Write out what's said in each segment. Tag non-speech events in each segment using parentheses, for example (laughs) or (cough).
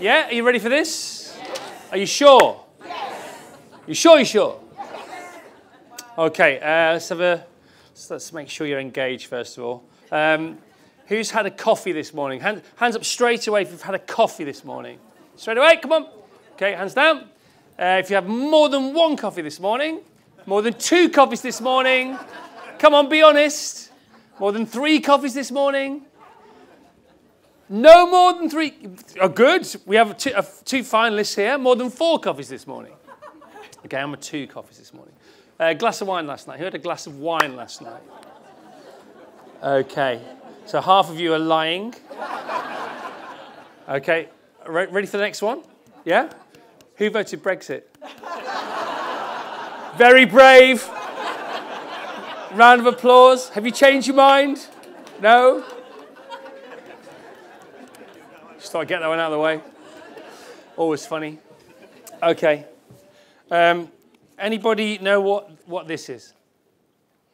Yeah, are you ready for this? Are you sure? You sure? You sure? Okay, uh, let's have a. Let's, let's make sure you're engaged first of all. Um, who's had a coffee this morning? Hand, hands up straight away if you've had a coffee this morning. Straight away, come on. Okay, hands down. Uh, if you have more than one coffee this morning, more than two coffees this morning, come on, be honest. More than three coffees this morning. No more than three. Oh, good. We have two, uh, two finalists here. More than four coffees this morning. Okay, I'm a two coffees this morning. A uh, glass of wine last night. Who had a glass of wine last night? Okay, so half of you are lying. Okay, Re- ready for the next one? Yeah? Who voted Brexit? Very brave. Round of applause. Have you changed your mind? No? Just thought I'd get that one out of the way. Always funny. Okay. Um, anybody know what, what this is?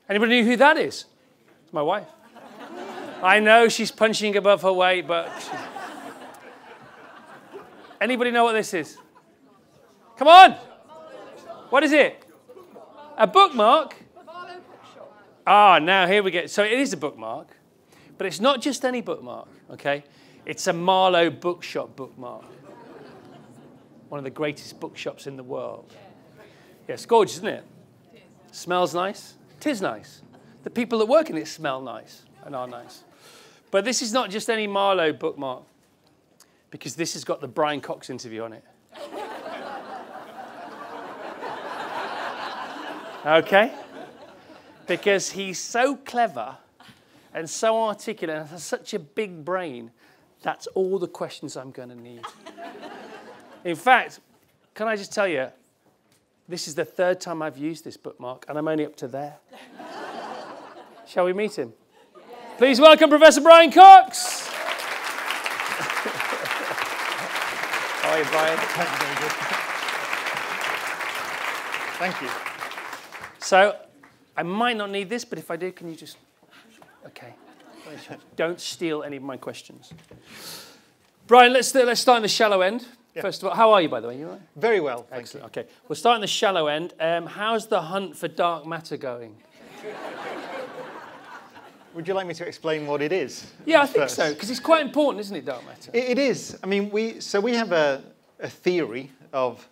Anybody know who that is? It's my wife. I know she's punching above her weight, but. She... Anybody know what this is? Come on! What is it? A bookmark? Ah, now here we go. So it is a bookmark, but it's not just any bookmark, okay? It's a Marlow Bookshop bookmark. One of the greatest bookshops in the world. Yeah, it's gorgeous, isn't it? Smells nice. Tis nice. The people that work in it smell nice and are nice. But this is not just any Marlow bookmark, because this has got the Brian Cox interview on it. (laughs) Okay? Because he's so clever and so articulate and has such a big brain that's all the questions I'm going to need. In fact, can I just tell you, this is the third time I've used this bookmark, and I'm only up to there. Shall we meet him? Please welcome Professor Brian Cox. How are you, Brian? Thank you, very good. Thank you. So, I might not need this, but if I do, can you just. Okay. Don't steal any of my questions. Brian, let's, let's start in the shallow end. Yeah. First of all, how are you, by the way? You right? Very well, Excellent. Okay. We'll start in the shallow end. Um, how's the hunt for dark matter going? Would you like me to explain what it is? Yeah, I think first? so, because it's quite important, isn't it, dark matter? It, it is. I mean, we, so we have a, a theory of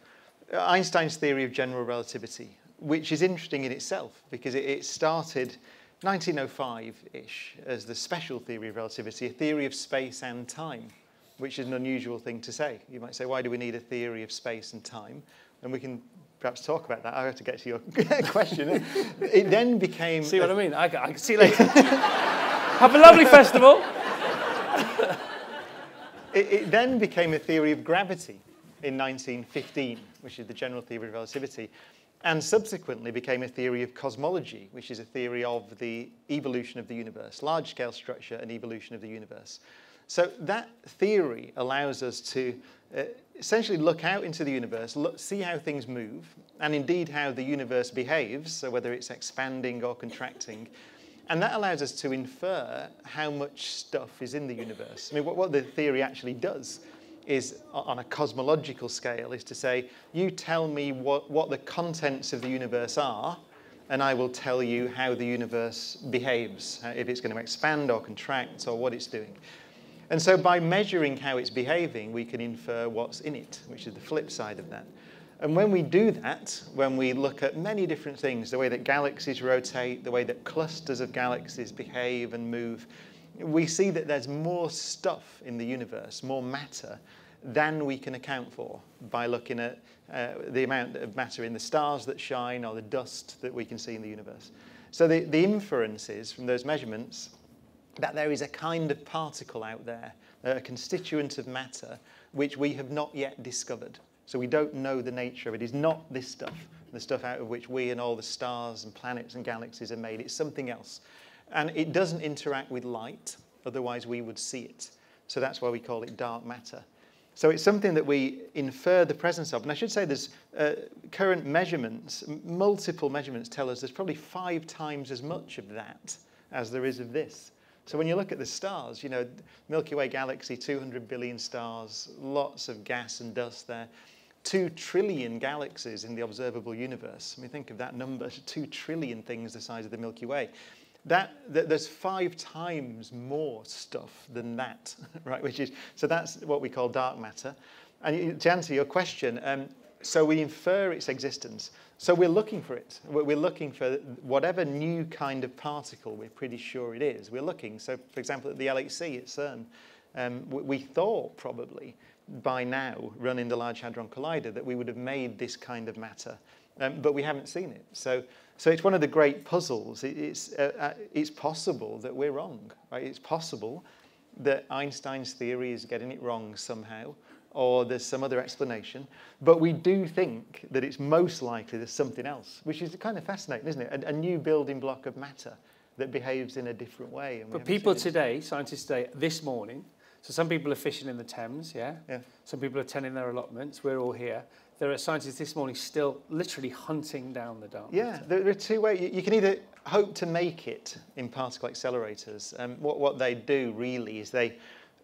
Einstein's theory of general relativity, which is interesting in itself because it, it started 1905-ish as the special theory of relativity, a theory of space and time, which is an unusual thing to say. You might say, why do we need a theory of space and time? And we can perhaps talk about that. I have to get to your (laughs) question. it then became... See what I mean? I, I see you later. (laughs) Have a lovely festival. (laughs) It, it then became a theory of gravity in 1915, which is the general theory of relativity, and subsequently became a theory of cosmology, which is a theory of the evolution of the universe, large-scale structure and evolution of the universe. So that theory allows us to uh, essentially look out into the universe, look, see how things move, and indeed how the universe behaves, so whether it's expanding or contracting, and that allows us to infer how much stuff is in the universe. I mean, what, what the theory actually does is, on a cosmological scale, is to say, you tell me what, what the contents of the universe are, and I will tell you how the universe behaves, if it's going to expand or contract or what it's doing. And so by measuring how it's behaving, we can infer what's in it, which is the flip side of that. And when we do that, when we look at many different things, the way that galaxies rotate, the way that clusters of galaxies behave and move, we see that there's more stuff in the universe, more matter, than we can account for by looking at uh, the amount of matter in the stars that shine or the dust that we can see in the universe. So the, the inferences from those measurements that there is a kind of particle out there, a constituent of matter, which we have not yet discovered. So we don't know the nature of it. It's not this stuff, the stuff out of which we and all the stars and planets and galaxies are made. It's something else. And it doesn't interact with light, otherwise we would see it. So that's why we call it dark matter. So it's something that we infer the presence of. And I should say there's uh, current measurements, multiple measurements tell us there's probably five times as much of that as there is of this. So when you look at the stars, you know, Milky Way galaxy, 200 billion stars, lots of gas and dust there. Two trillion galaxies in the observable universe. I mean, think of that number, (laughs) two trillion things the size of the Milky Way. That, that, there's five times more stuff than that, (laughs) right? Which is so that's what we call dark matter. And to answer your question, um, so we infer its existence. So we're looking for it. We're looking for whatever new kind of particle we're pretty sure it is. We're looking. So, for example, at the LHC at CERN, um, we thought probably by now, running the Large Hadron Collider, that we would have made this kind of matter. Um, but we haven't seen it. So, so it's one of the great puzzles. It, it's, uh, uh, it's possible that we're wrong. Right? It's possible that Einstein's theory is getting it wrong somehow or there's some other explanation. But we do think that it's most likely there's something else, which is kind of fascinating, isn't it? A, a new building block of matter that behaves in a different way. but people today, scientists today, this morning, so some people are fishing in the Thames, yeah? yeah. Some people are tending their allotments. We're all here. There are scientists this morning still literally hunting down the dark Yeah, there, there, are two ways. You, you, can either hope to make it in particle accelerators. Um, what, what they do really is they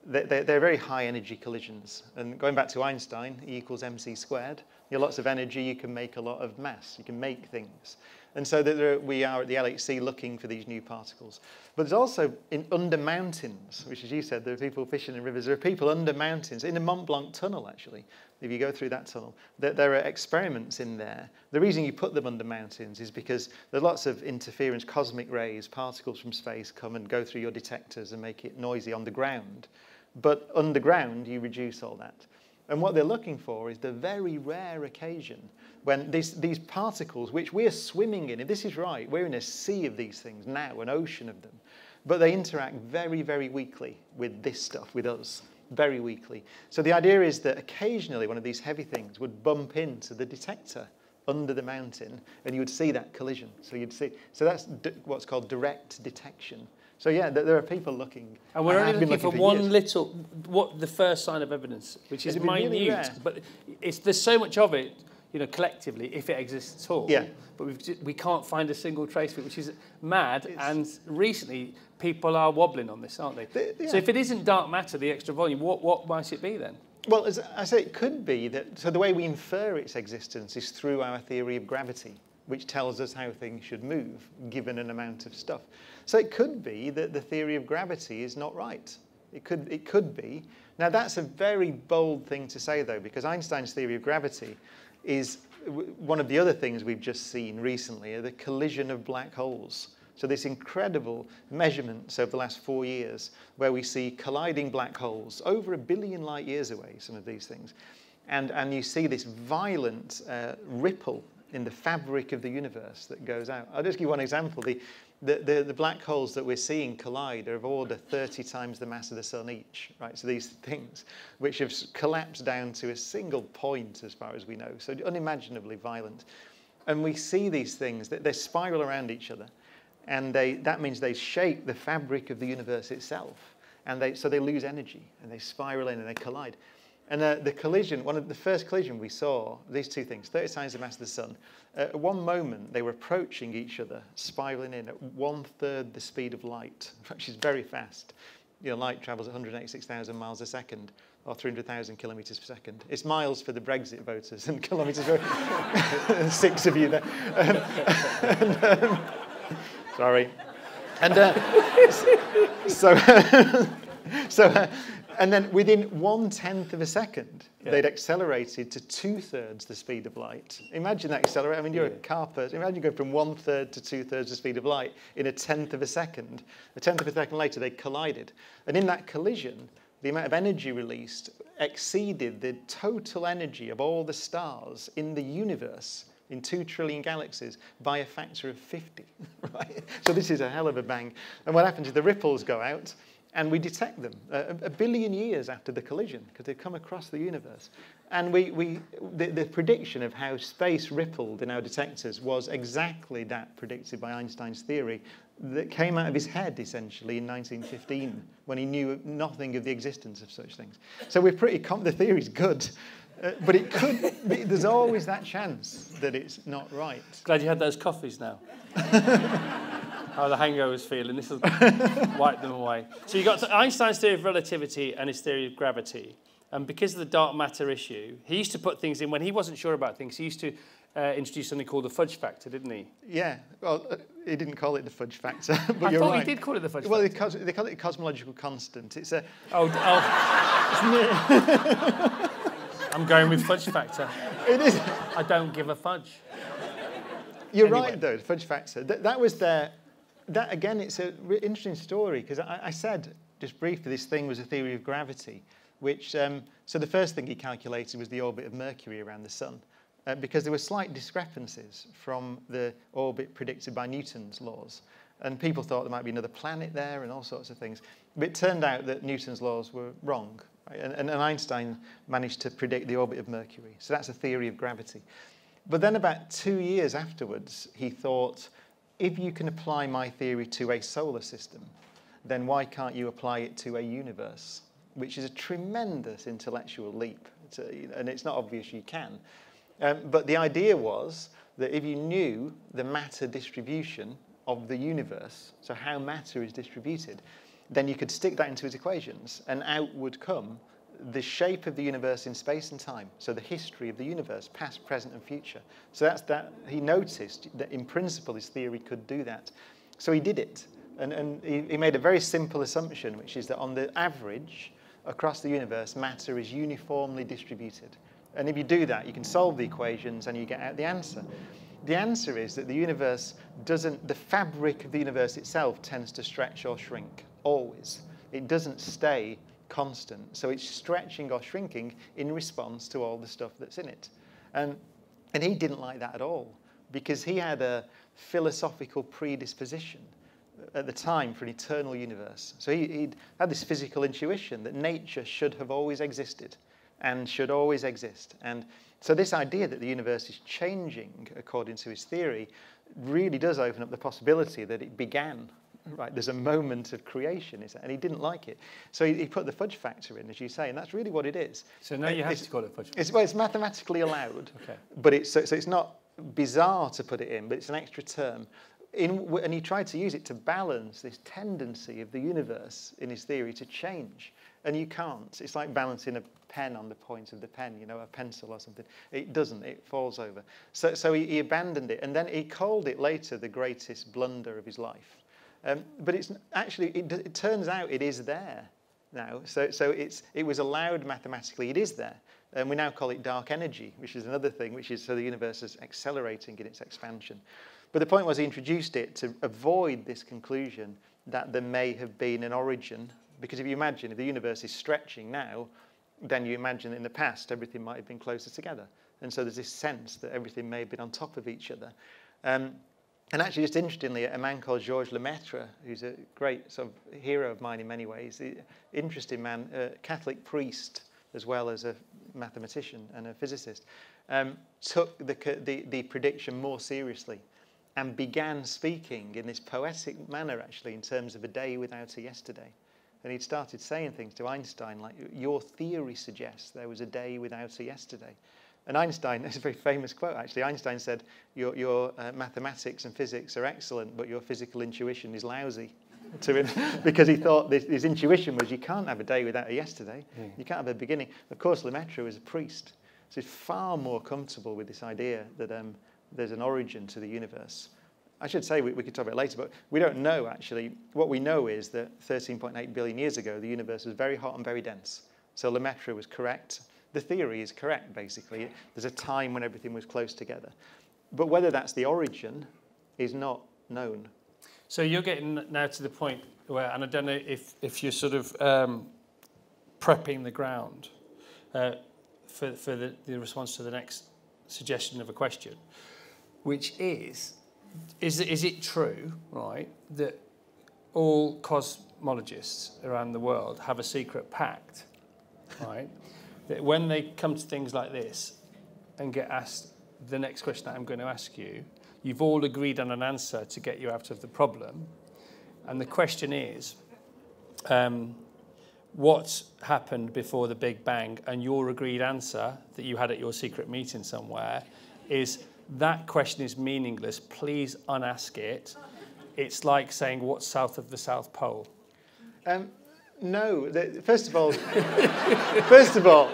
they're, they're very high energy collisions. And going back to Einstein, E equals mc squared, you have lots of energy, you can make a lot of mass, you can make things. And so there, we are at the LHC looking for these new particles. But there's also in under mountains, which as you said, there are people fishing in rivers. There are people under mountains, in the Mont Blanc tunnel actually, if you go through that tunnel. There, there are experiments in there. The reason you put them under mountains is because there's lots of interference, cosmic rays, particles from space come and go through your detectors and make it noisy on the ground. But underground, you reduce all that. And what they're looking for is the very rare occasion when these, these particles, which we're swimming in, if this is right, we're in a sea of these things now, an ocean of them, but they interact very, very weakly with this stuff, with us, very weakly. So the idea is that occasionally one of these heavy things would bump into the detector under the mountain, and you would see that collision. So you'd see, so that's what's called direct detection. So yeah, there are people looking. And we're only looking, looking, for, for one years. little, what the first sign of evidence, which is minute, really but it's there's so much of it, you know, collectively, if it exists at all. Yeah. But we've, we can't find a single trace of it, which is mad. It's, and recently, people are wobbling on this, aren't they? The, yeah. So if it isn't dark matter, the extra volume, what what might it be then? Well, as I say, it could be that. So the way we infer its existence is through our theory of gravity which tells us how things should move given an amount of stuff. So it could be that the theory of gravity is not right. It could, it could be. Now, that's a very bold thing to say, though, because Einstein's theory of gravity is one of the other things we've just seen recently, the collision of black holes. So this incredible measurements over the last four years where we see colliding black holes over a billion light years away, some of these things. And, and you see this violent uh, ripple in the fabric of the universe that goes out. I'll just give one example. The, the, the, the, black holes that we're seeing collide are of order 30 times the mass of the sun each, right? So these things, which have collapsed down to a single point as far as we know, so unimaginably violent. And we see these things, that they spiral around each other. And they, that means they shake the fabric of the universe itself. And they, so they lose energy and they spiral in and they collide. And uh, the collision, one of the first collision we saw, these two things, 30 times the mass of the sun, at one moment they were approaching each other, spiraling in at one third the speed of light, which is very fast. You know, light travels at 186,000 miles a second, or 300,000 kilometres per second. It's miles for the Brexit voters and (laughs) kilometres for (laughs) six of you there. Um, (laughs) and, um, sorry. And uh, (laughs) so, (laughs) so uh, and then within one tenth of a second, yeah. they'd accelerated to two thirds the speed of light. Imagine that accelerate. I mean, you're yeah. a car person. Imagine going from one third to two thirds the speed of light in a tenth of a second. A tenth of a second later, they collided. And in that collision, the amount of energy released exceeded the total energy of all the stars in the universe in two trillion galaxies by a factor of 50. (laughs) Right? So this is a hell of a bang. And what happens is the ripples go out, and we detect them uh, a, a billion years after the collision because they've come across the universe. And we, we, the, the prediction of how space rippled in our detectors was exactly that predicted by Einstein's theory that came out of his head essentially in 1915 when he knew nothing of the existence of such things. So we're pretty, com- the theory's good. Uh, but it could, be, there's always that chance that it's not right. Glad you had those coffees now. (laughs) how the hangover's feeling. This will (laughs) wipe them away. So you got Einstein's theory of relativity and his theory of gravity. And because of the dark matter issue, he used to put things in when he wasn't sure about things. He used to uh, introduce something called the fudge factor, didn't he? Yeah, well, uh, he didn't call it the fudge factor, (laughs) but I you're thought right. he did call it the fudge well, factor. Well, they call it a cosmological constant. It's a. Oh, oh. I'm going with fudge factor. (laughs) It is. I don't give a fudge. You're Anyway. right, though, fudge factor. That, that was their. That again, it's an re- interesting story because I, I said just briefly this thing was a theory of gravity, which um, so the first thing he calculated was the orbit of Mercury around the Sun, uh, because there were slight discrepancies from the orbit predicted by Newton's laws, and people thought there might be another planet there and all sorts of things. But it turned out that Newton's laws were wrong, right? and, and, and Einstein managed to predict the orbit of Mercury. So that's a theory of gravity. But then about two years afterwards, he thought, if you can apply my theory to a solar system, then why can't you apply it to a universe? Which is a tremendous intellectual leap. And it's not obvious you can. Um, but the idea was that if you knew the matter distribution of the universe, so how matter is distributed, then you could stick that into his equations, and out would come the shape of the universe in space and time. So the history of the universe, past, present, and future. So that's that. He noticed that in principle his theory could do that. So he did it, and, and he, he made a very simple assumption, which is that on the average across the universe, matter is uniformly distributed. And if you do that, you can solve the equations and you get out the answer. The answer is that the universe doesn't, the fabric of the universe itself tends to stretch or shrink, always. It doesn't stay constant. So it's stretching or shrinking in response to all the stuff that's in it. And, and he didn't like that at all because he had a philosophical predisposition at the time for an eternal universe. So he, he'd had this physical intuition that nature should have always existed and should always exist. And so this idea that the universe is changing according to his theory really does open up the possibility that it began. Right, there's a moment of creation, is and he didn't like it. So he, he put the fudge factor in, as you say, and that's really what it is. So now you have It's- to call it fudge factor. It's, well, it's mathematically allowed, Okay. but it's, so, so it's not bizarre to put it in, but it's an extra term. In, and he tried to use it to balance this tendency of the universe in his theory to change. And you can't. It's like balancing a pen on the point of the pen, you know, a pencil or something. It doesn't, it falls over. So, so he, he abandoned it, and then he called it later the greatest blunder of his life. Um, but it's actually, it, it turns out it is there now. So, so it's, it was allowed mathematically, it is there. And we now call it dark energy, which is another thing, which is so the universe is accelerating in its expansion. But the point was he introduced it to avoid this conclusion that there may have been an origin. Because if you imagine, if the universe is stretching now, then you imagine in the past everything might have been closer together. And so there's this sense that everything may have been on top of each other. Um, and actually, just interestingly, a man called Georges Lemaitre, who's a great sort of hero of mine in many ways, interesting man, a Catholic priest as well as a mathematician and a physicist, um, took the, the, the prediction more seriously and began speaking in this poetic manner, actually, in terms of a day without a yesterday. And he'd started saying things to Einstein like, Your theory suggests there was a day without a yesterday. And Einstein, (laughs) it's a very famous quote actually. Einstein said, Your, your uh, mathematics and physics are excellent, but your physical intuition is lousy. (laughs) to him, (laughs) because he thought this, his intuition was you can't have a day without a yesterday. You can't have a beginning. Of course, Lemaitre was a priest, so he's far more comfortable with this idea that um, there's an origin to the universe. I should say, we, we could talk about it later, but we don't know actually. What we know is that 13.8 billion years ago, the universe was very hot and very dense. So Lemaitre was correct. The theory is correct, basically. There's a time when everything was close together. But whether that's the origin is not known. So you're getting now to the point where, and I don't know if, if you're sort of um, prepping the ground uh, for, for the, the response to the next suggestion of a question, which is, is, it- is it true, right, that all cosmologists around the world have a secret pact, right, that when they come to things like this and get asked the next question that I'm going to ask you, you've all agreed on an answer to get you out of the problem. And the question is, um, what happened before the Big Bang? And your agreed answer that you had at your secret meeting somewhere is that question is meaningless. Please unask it. it's like saying what's south of the South Pole. Um, no, first of all, (laughs) first of all,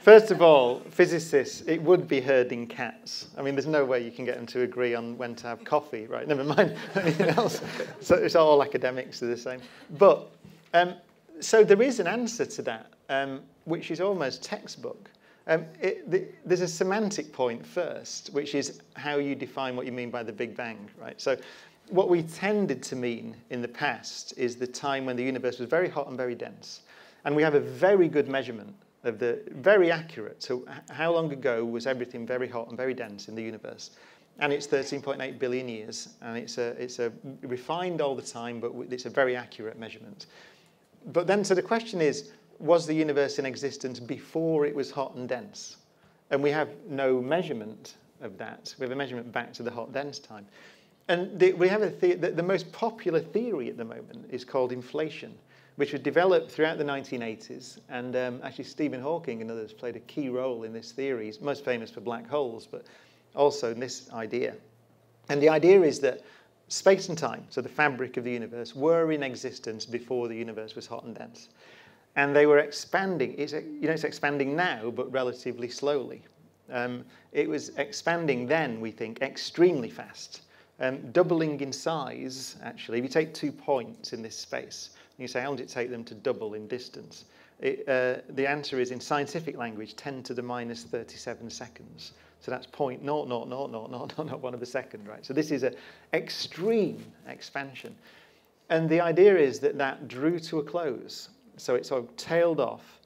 first of all, physicists, it would be herding cats. I mean, there's no way you can get them to agree on when to have coffee, right? Never mind (laughs) anything else. So it's all academics are the same. But um, so there is an answer to that, um, which is almost textbook. Um, it, the, there's a semantic point first, which is how you define what you mean by the Big Bang, right? So what we tended to mean in the past is the time when the universe was very hot and very dense. And we have a very good measurement of the, very accurate. So how long ago was everything very hot and very dense in the universe? And it's 13.8 billion years, and it's a, it's a refined all the time, but it's a very accurate measurement. But then, so the question is, was the universe in existence before it was hot and dense? And we have no measurement of that. We have a measurement back to the hot dense time. And the, we have a the, the, the most popular theory at the moment is called inflation, which was developed throughout the 1980s. And um, actually, Stephen Hawking and others played a key role in this theory. He's most famous for black holes, but also in this idea. And the idea is that space and time, so the fabric of the universe, were in existence before the universe was hot and dense. And they were expanding. It's, you know, it's expanding now, but relatively slowly. Um, it was expanding then, we think, extremely fast um, doubling in size, actually, if you take two points in this space, and you say, how long did it take them to double in distance? It, uh, the answer is, in scientific language, 10 to the minus 37 seconds. So that's point naught naught naught naught naught naught one of a second, right? So this is an extreme expansion. And the idea is that that drew to a close. So it sort of tailed off.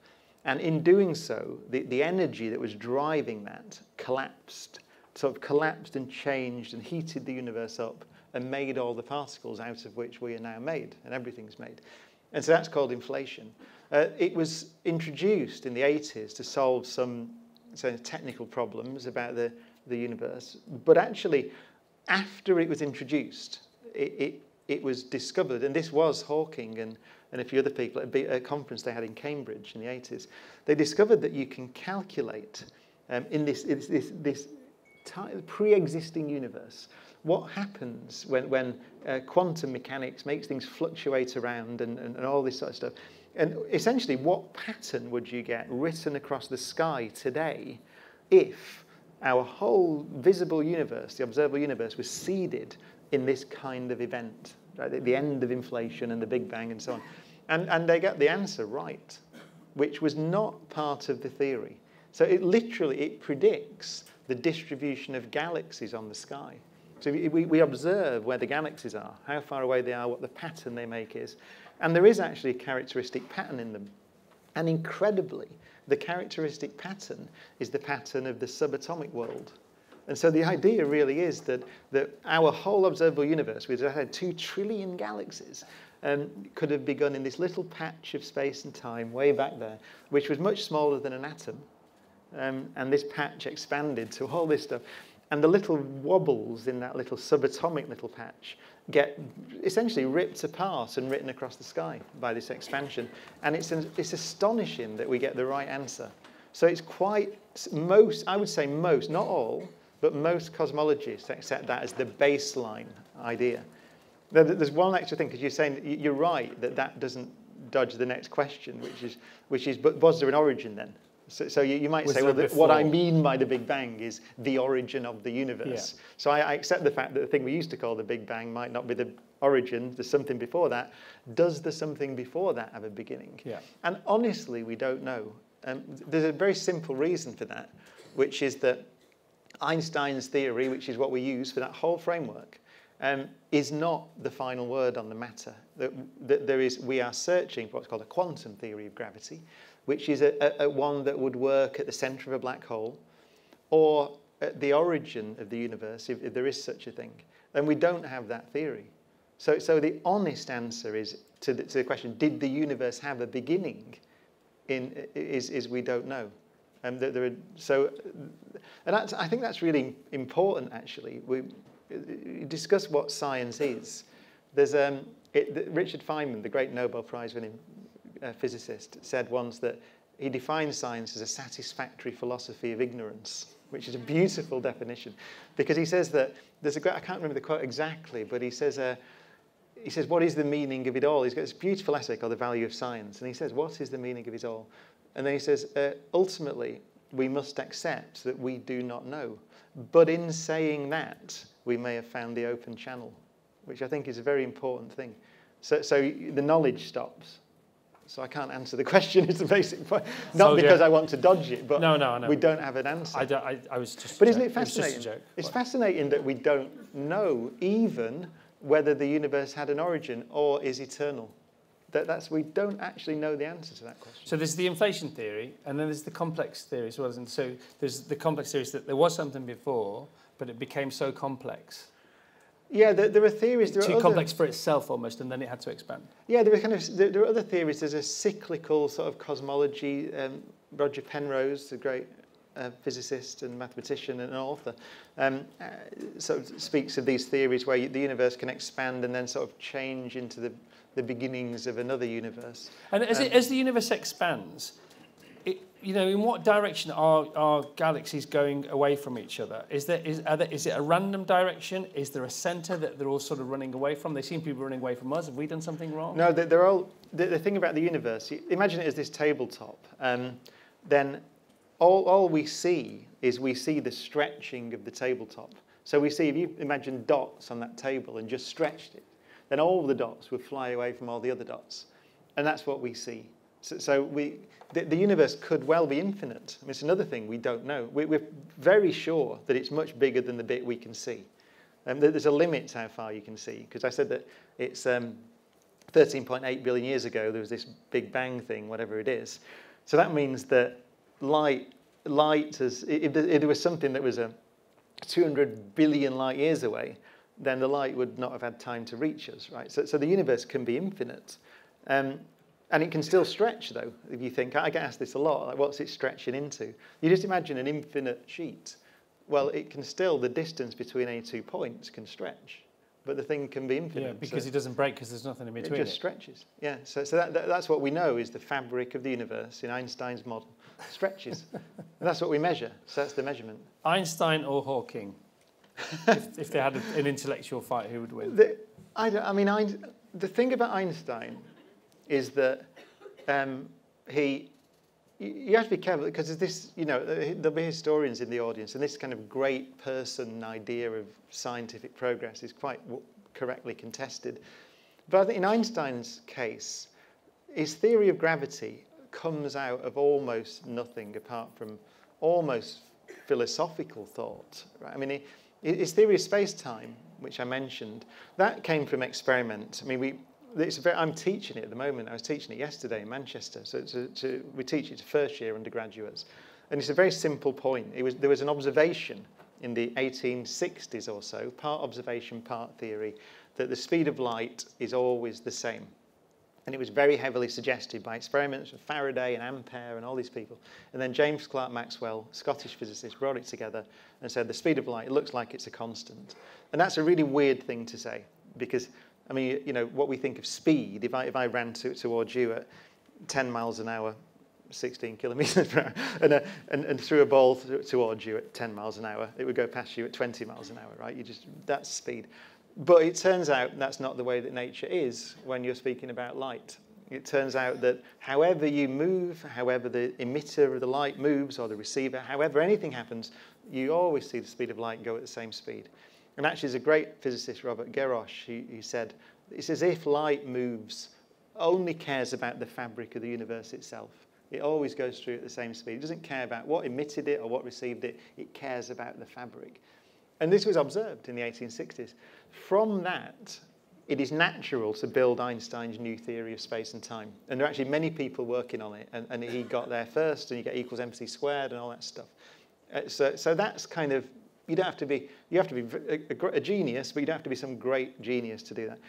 And in doing so, the, the energy that was driving that collapsed sort of collapsed and changed and heated the universe up and made all the particles out of which we are now made, and everything's made. And so that's called inflation. Uh, it was introduced in the 80s to solve some so technical problems about the, the universe, but actually, after it was introduced, it, it, it was discovered, and this was Hawking and, and a few other people at a conference they had in Cambridge in the 80s. They discovered that you can calculate um, in this, this, this, this pre-existing universe. What happens when, when uh, quantum mechanics makes things fluctuate around and, and, and all this sort of stuff? And essentially, what pattern would you get written across the sky today if our whole visible universe, the observable universe, was seeded in this kind of event, right? The end of inflation and the Big Bang and so on. And, and they get the answer right, which was not part of the theory. So it literally, it predicts the distribution of galaxies on the sky. So we, we observe where the galaxies are, how far away they are, what the pattern they make is. And there is actually a characteristic pattern in them. And incredibly, the characteristic pattern is the pattern of the subatomic world. And so the idea really is that, that our whole observable universe, which had two trillion galaxies, um, could have begun in this little patch of space and time way back there, which was much smaller than an atom, um, and this patch expanded to all this stuff. And the little wobbles in that little subatomic little patch get essentially ripped apart and written across the sky by this expansion. And it's, it's astonishing that we get the right answer. So it's quite, most, I would say most, not all, but most cosmologists accept that as the baseline idea. There's one extra thing, because you're saying, you're right, that that doesn't dodge the next question, which is, which is but was there an origin then? So, so you, you, might was say, well, the, what I mean by the Big Bang is the origin of the universe. Yeah. So I, I, accept the fact that the thing we used to call the Big Bang might not be the origin, there's something before that. Does the something before that have a beginning? Yeah. And honestly, we don't know. Um, there's a very simple reason for that, which is that Einstein's theory, which is what we use for that whole framework, um, is not the final word on the matter. That, that there is, we are searching for what's called a quantum theory of gravity, which is a, a, a one that would work at the center of a black hole or at the origin of the universe, if, if there is such a thing. And we don't have that theory. So, so the honest answer is to the, to the question, did the universe have a beginning? In, is, is we don't know. And there are, so, and I think that's really important, actually. We, discuss what science is. There's um, it, Richard Feynman, the great Nobel Prize winning uh, physicist, said once that he defines science as a satisfactory philosophy of ignorance, which is a beautiful definition, because he says that there's a great, I can't remember the quote exactly, but he says, uh, he says, What is the meaning of it all? He's got this beautiful essay called The Value of Science. And he says, What is the meaning of it all? And then he says, uh, Ultimately, we must accept that we do not know. But in saying that, we may have found the open channel, which I think is a very important thing. So, so the knowledge stops. So I can't answer the (laughs) question. Is the basic point. Not Soldier. because I want to dodge it, but No, no, no. we don't have an answer. I, don't- I, I was just. But isn't it was just a fascinating? joke. It's fascinating that we don't know even whether the universe had an origin or is eternal. That, that's, we don't actually know the answer to that question. So there's the inflation theory, and then there's the complex theory as well. And so there's the complex theory that there was something before, but it became so complex, Yeah, there, there are theories. There are too other, complex for itself almost, and then it had to expand. Yeah, there are kind of there, there are other theories. There's a cyclical sort of cosmology. Um, Roger Penrose, the great uh, physicist and mathematician and author, um, uh, sort of speaks of these theories where you, the universe can expand and then sort of change into the, the beginnings of another universe. And as, it, as the universe expands, it, you know, in what direction are, are galaxies going away from each other? Is, there, is, there, is it a random direction? Is there a centre that they're all sort of running away from? They seem to be running away from us. Have we done something wrong? No, they- they're all. The, the thing about the universe, imagine it as this tabletop. Um, then all, all we see is we see the stretching of the tabletop. So we see, if you imagine dots on that table and just stretched it, then all the dots would fly away from all the other dots. And that's what we see. So, so we, the, the universe could well be infinite. I mean, it's another thing we don't know. We, we're very sure that it's much bigger than the bit we can see. Um, there's a limit to how far you can see, because I said that it's um, 13.8 billion years ago, there was this Big Bang thing, whatever it is. So that means that light, light there, if there was something that was a 200 billion light years away, then the light would not have had time to reach us, right? So, so the universe can be infinite. Um, and it can still stretch, though, if you think, I get asked this a lot, like what's it stretching into? You just imagine an infinite sheet. Well, it can still, the distance between any two points can stretch, but the thing can be infinite. Yeah, So- because it doesn't break because there's nothing in between. it just stretches. Yeah, so, so that, that, that's what we know is the fabric of the universe in Einstein's model. Stretches. and (laughs) that's what we measure. So that's the measurement. Einstein or Hawking? If, if they had a, an intellectual fight, who would win? The, I, don't- I mean, Ein, the thing about Einstein is that um, he, you have to be careful because this, you know, there'll be historians in the audience, and this kind of great person idea of scientific progress is quite correctly contested. But I in Einstein's case, his theory of gravity comes out of almost nothing apart from almost philosophical thought. Right? I mean, he, his theory of space-time, which I mentioned, that came from experiment. I mean, we, very, I'm teaching it at the moment. I was teaching it yesterday in Manchester. So to, to, we teach it to first-year undergraduates. And it's a very simple point. It was, there was an observation in the 1860s or so, part observation, part theory, that the speed of light is always the same. And it was very heavily suggested by experiments with Faraday and Ampere and all these people. And then James Clerk Maxwell, Scottish physicist, brought it together and said the speed of light, it looks like it's a constant. And that's a really weird thing to say because, I mean, you know, what we think of speed, if I, if I ran to, towards you at 10 miles an hour, 16 kilometres per hour, (laughs) and, uh, and, and threw a ball towards you at 10 miles an hour, it would go past you at 20 miles an hour, right? You just, that's speed. But it turns out that's not the way that nature is when you're speaking about light. It turns out that however you move, however the emitter of the light moves or the receiver, however anything happens, you always see the speed of light go at the same speed. And actually, there's a great physicist, Robert Geroch, he, he said, it's as if light moves, only cares about the fabric of the universe itself. It always goes through at the same speed. It doesn't care about what emitted it or what received it. It cares about the fabric. And this was observed in the 1860s. From that, it is natural to build Einstein's new theory of space and time. And there are actually many people working on it, and, and he got there first, and you get equals mc squared and all that stuff. Uh, so, so that's kind of, you don't have to be, you have to be a, a a genius, but you don't have to be some great genius to do that.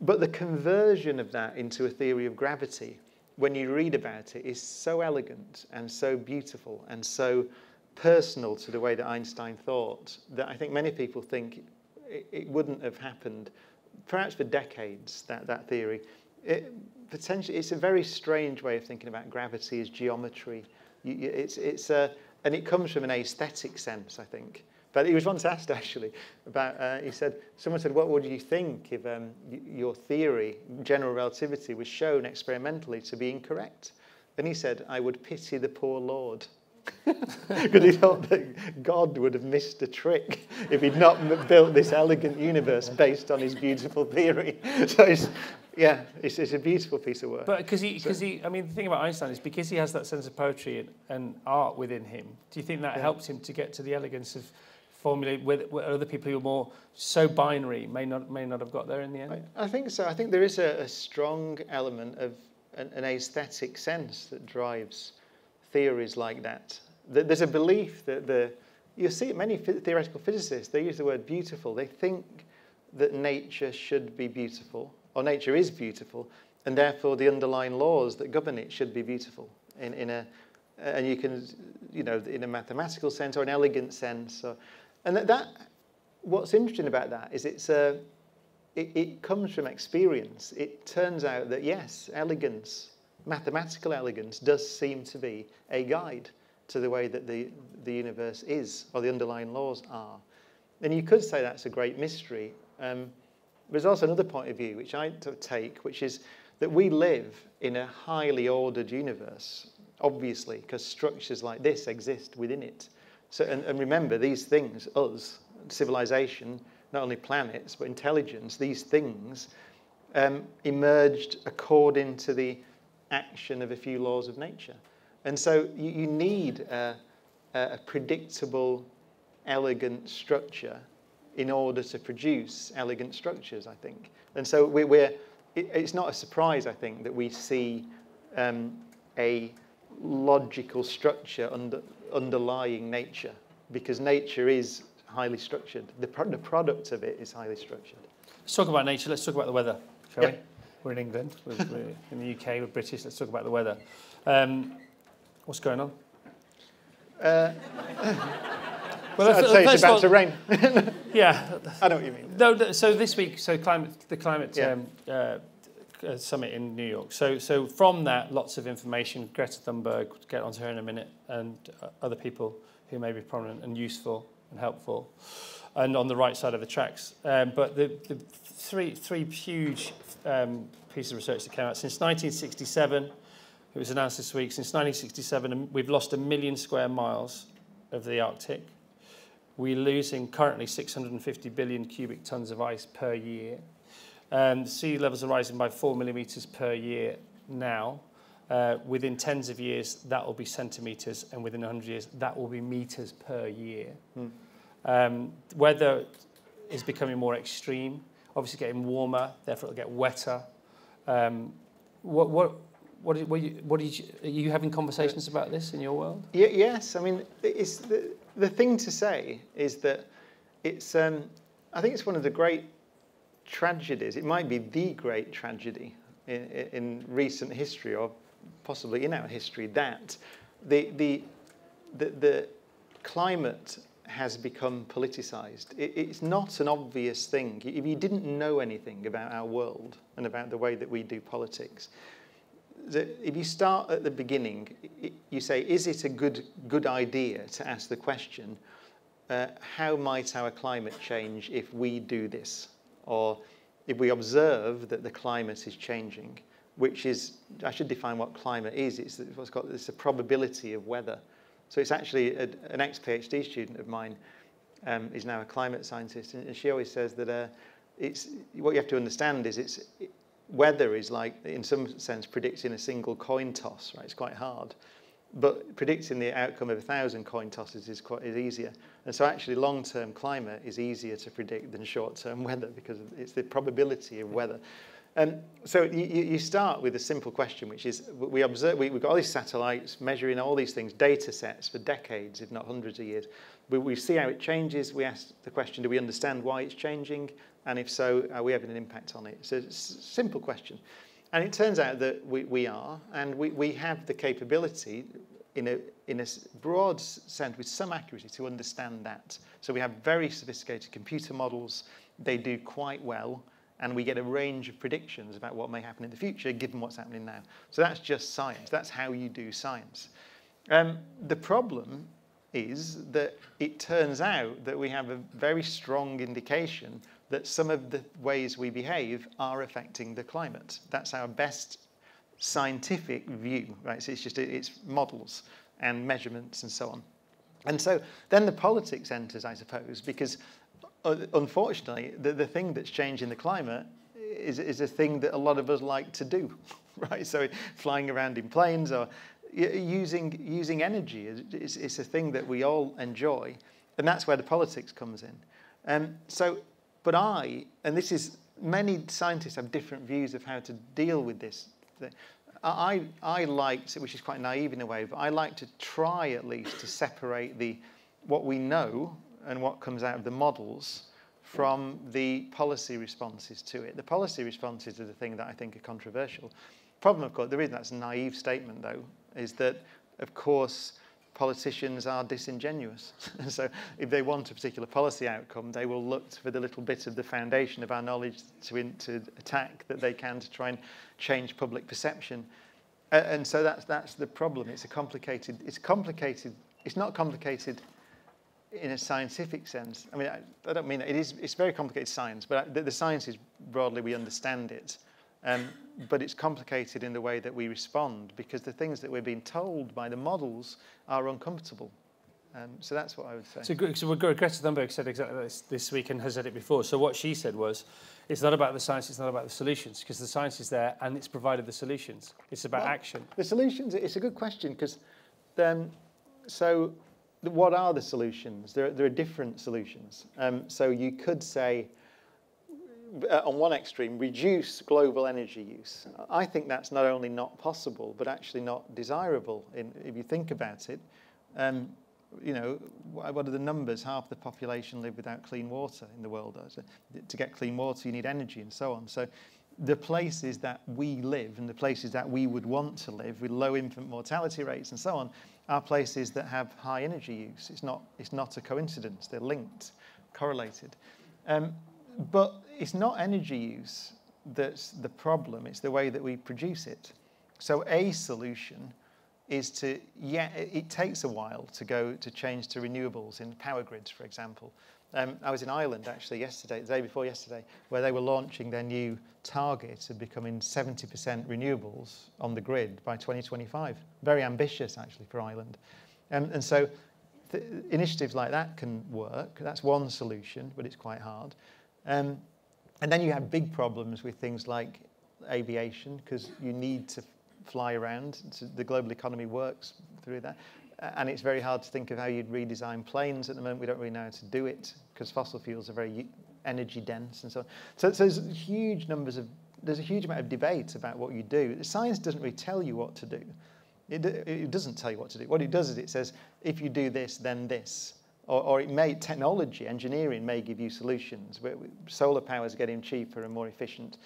But the conversion of that into a theory of gravity, when you read about it, is so elegant and so beautiful and so personal to the way that Einstein thought that I think many people think it, it wouldn't have happened, perhaps for decades, that, that theory. It, potentially, it's a very strange way of thinking about gravity as geometry. You, you, it's, it's a, and it comes from an aesthetic sense, I think. But he was once asked (laughs) actually about, uh, he said, someone said, what would you think if um, your theory, general relativity, was shown experimentally to be incorrect? And he said, I would pity the poor Lord. Because he thought that God would have missed a trick if he'd not built this elegant universe based on his beautiful theory. So it's, yeah, it's, it's a beautiful piece of work. But because he, because he, I mean, the thing about Einstein is because he has that sense of poetry and, and art within him. Do you think that Yeah. helps him to get to the elegance of formulate where, where other people who are more so binary may not may not have got there in the end? I, I think so. I think there is a, a strong element of an, an aesthetic sense that drives theories like that. Th- There's a belief that the you see many theoretical physicists they use the word beautiful. They think that nature should be beautiful or nature is beautiful, and therefore the underlying laws that govern it should be beautiful in, in a and you can you know in a mathematical sense or an elegant sense or, and that, that what's interesting about that is it's a it, it comes from experience. It turns out that yes, elegance, mathematical elegance, does seem to be a guide to the way that the, the universe is, or the underlying laws are. And you could say that's a great mystery. Um, there's also another point of view, which I take, which is that we live in a highly ordered universe, obviously, because structures like this exist within it. So, and, and remember, these things, us, civilization, not only planets, but intelligence, these things um, emerged according to the action of a few laws of nature. And so you, you need a, a predictable, elegant structure in order to produce elegant structures, I think. And so we, we're, it, it's not a surprise, I think, that we see um, a logical structure under, underlying nature, because nature is highly structured. The, pro- the product of it is highly structured. Let's talk about nature. Let's talk about the weather, shall Yeah. we? We're in England. We're, we're in the UK. We're British. Let's talk about the weather. Um, what's going on? Uh, (laughs) Well, I'd say it's about to rain. (laughs) Yeah. I know what you mean. No, no, so this week, so climate, the climate Yeah. um, uh, uh, summit in New York. So, so from that, lots of information. Greta Thunberg, we'll get onto her in a minute, and uh, other people who may be prominent and useful and helpful, and on the right side of the tracks. Um, but the, the three three huge um, pieces of research that came out since 1967. It was announced this week. Since 1967, um, we've lost a million square miles of the Arctic. We're losing currently 650 billion cubic tons of ice per year. And sea levels are rising by four millimetres per year now. Uh, within tens of years, that will be centimetres, and within 100 years, that will be metres per year. Hmm. Um, weather is becoming more extreme, obviously getting warmer, therefore it'll get wetter. Um, what, what, what, are- what, you, what are, you, are you having conversations about this in your world? Ye- yes, I mean, it's the, the thing to say is that it's, um, I think it's one of the great tragedies. It might be the great tragedy in, in- in recent history or possibly in our history that the, the, the, the climate has become politicized. It, it's not an obvious thing. If you didn't know anything about our world and about the way that we do politics, if you start at the beginning, i- you say, is it a good, good idea to ask the question, uh, how might our climate change if we do this? Or if we observe that the climate is changing, which is, I should define what climate is, it's what's called, it's a probability of weather. So it's actually a, an ex-PhD student of mine um, is now a climate scientist, and, and she always says that uh, it's, what you have to understand is it's, weather is like, in some sense, predicting a single coin toss, right? It's quite hard. But predicting the outcome of a thousand coin tosses is quite is easier. And so actually long-term climate is easier to predict than short-term (laughs) weather because it's the probability of weather. Um, so you, you start with a simple question, which is we observe, we, we've got all these satellites measuring all these things, data sets for decades, if not hundreds of years. We, we see how it changes. We ask the question, do we understand why it's changing? And if so, are we having an impact on it? So it's a simple question. And it turns out that we, we are, and we, we have the capability in a, in a broad sense with some accuracy to understand that. So we have very sophisticated computer models. They do quite well, and we get a range of predictions about what may happen in the future given what's happening now. So that's just science. That's how you do science. Um, the problem is that it turns out that we have a very strong indication that some of the ways we behave are affecting the climate. That's our best scientific view, right? So it's just it's models and measurements and so on. And so then the politics enters, I suppose, because unfortunately, the, the thing that's changing the climate is, is a thing that a lot of us like to do, (laughs) right? So flying around in planes or using, using energy is, a thing that we all enjoy. And that's where the politics comes in. Um, so, but I, and this is, many scientists have different views of how to deal with this. I, I liked, which is quite naive in a way, but I like to try at least to separate the, what we know and what comes out of the models from the policy responses to it. The policy responses are the thing that I think are controversial. Problem, of course, the reason that's a naive statement, though, is that, of course, politicians are disingenuous. (laughs) so if they want a particular policy outcome, they will look for the little bit of the foundation of our knowledge to, in, to attack that they can to try and change public perception. Uh, and so that's, that's the problem. It's a complicated, it's complicated, it's not complicated in a scientific sense. I mean, I, I don't mean, that. it is, it's very complicated science, but the, the science is broadly, we understand it. Um, but it's complicated in the way that we respond because the things that we're being told by the models are uncomfortable. Um, so that's what I would say. So, so Greta Thunberg said exactly this this week and has said it before. So what she said was, it's not about the science, it's not about the solutions, because the science is there and it's provided the solutions. It's about well, action. The solutions, it's a good question because then, so what are the solutions? There, there are different solutions. Um, so you could say, uh, on one extreme, reduce global energy use. I think that's not only not possible, but actually not desirable in, if you think about it. Um, you know, what are the numbers? Half the population live without clean water in the world. To get clean water, you need energy and so on. So the places that we live and the places that we would want to live with low infant mortality rates and so on are places that have high energy use. It's not, it's not a coincidence. They're linked, correlated. Um, but it's not energy use that's the problem, it's the way that we produce it. So a solution is to, yeah, it takes a while to go to change to renewables in power grids, for example. Um, I was in Ireland actually yesterday, the day before yesterday, where they were launching their new target of becoming 70% renewables on the grid by 2025. Very ambitious actually for Ireland. Um, and so initiatives like that can work. That's one solution, but it's quite hard. Um, and then you have big problems with things like aviation because you need to fly around. The global economy works through that. And it's very hard to think of how you'd redesign planes at the moment. We don't really know how to do it because fossil fuels are very energy dense and so on. So, so there's huge numbers of, there's a huge amount of debate about what you do. Science doesn't really tell you what to do. It, it doesn't tell you what to do. What it does is it says, if you do this, then this or, or it may, technology, engineering may give you solutions. Solar power is getting cheaper and more efficient.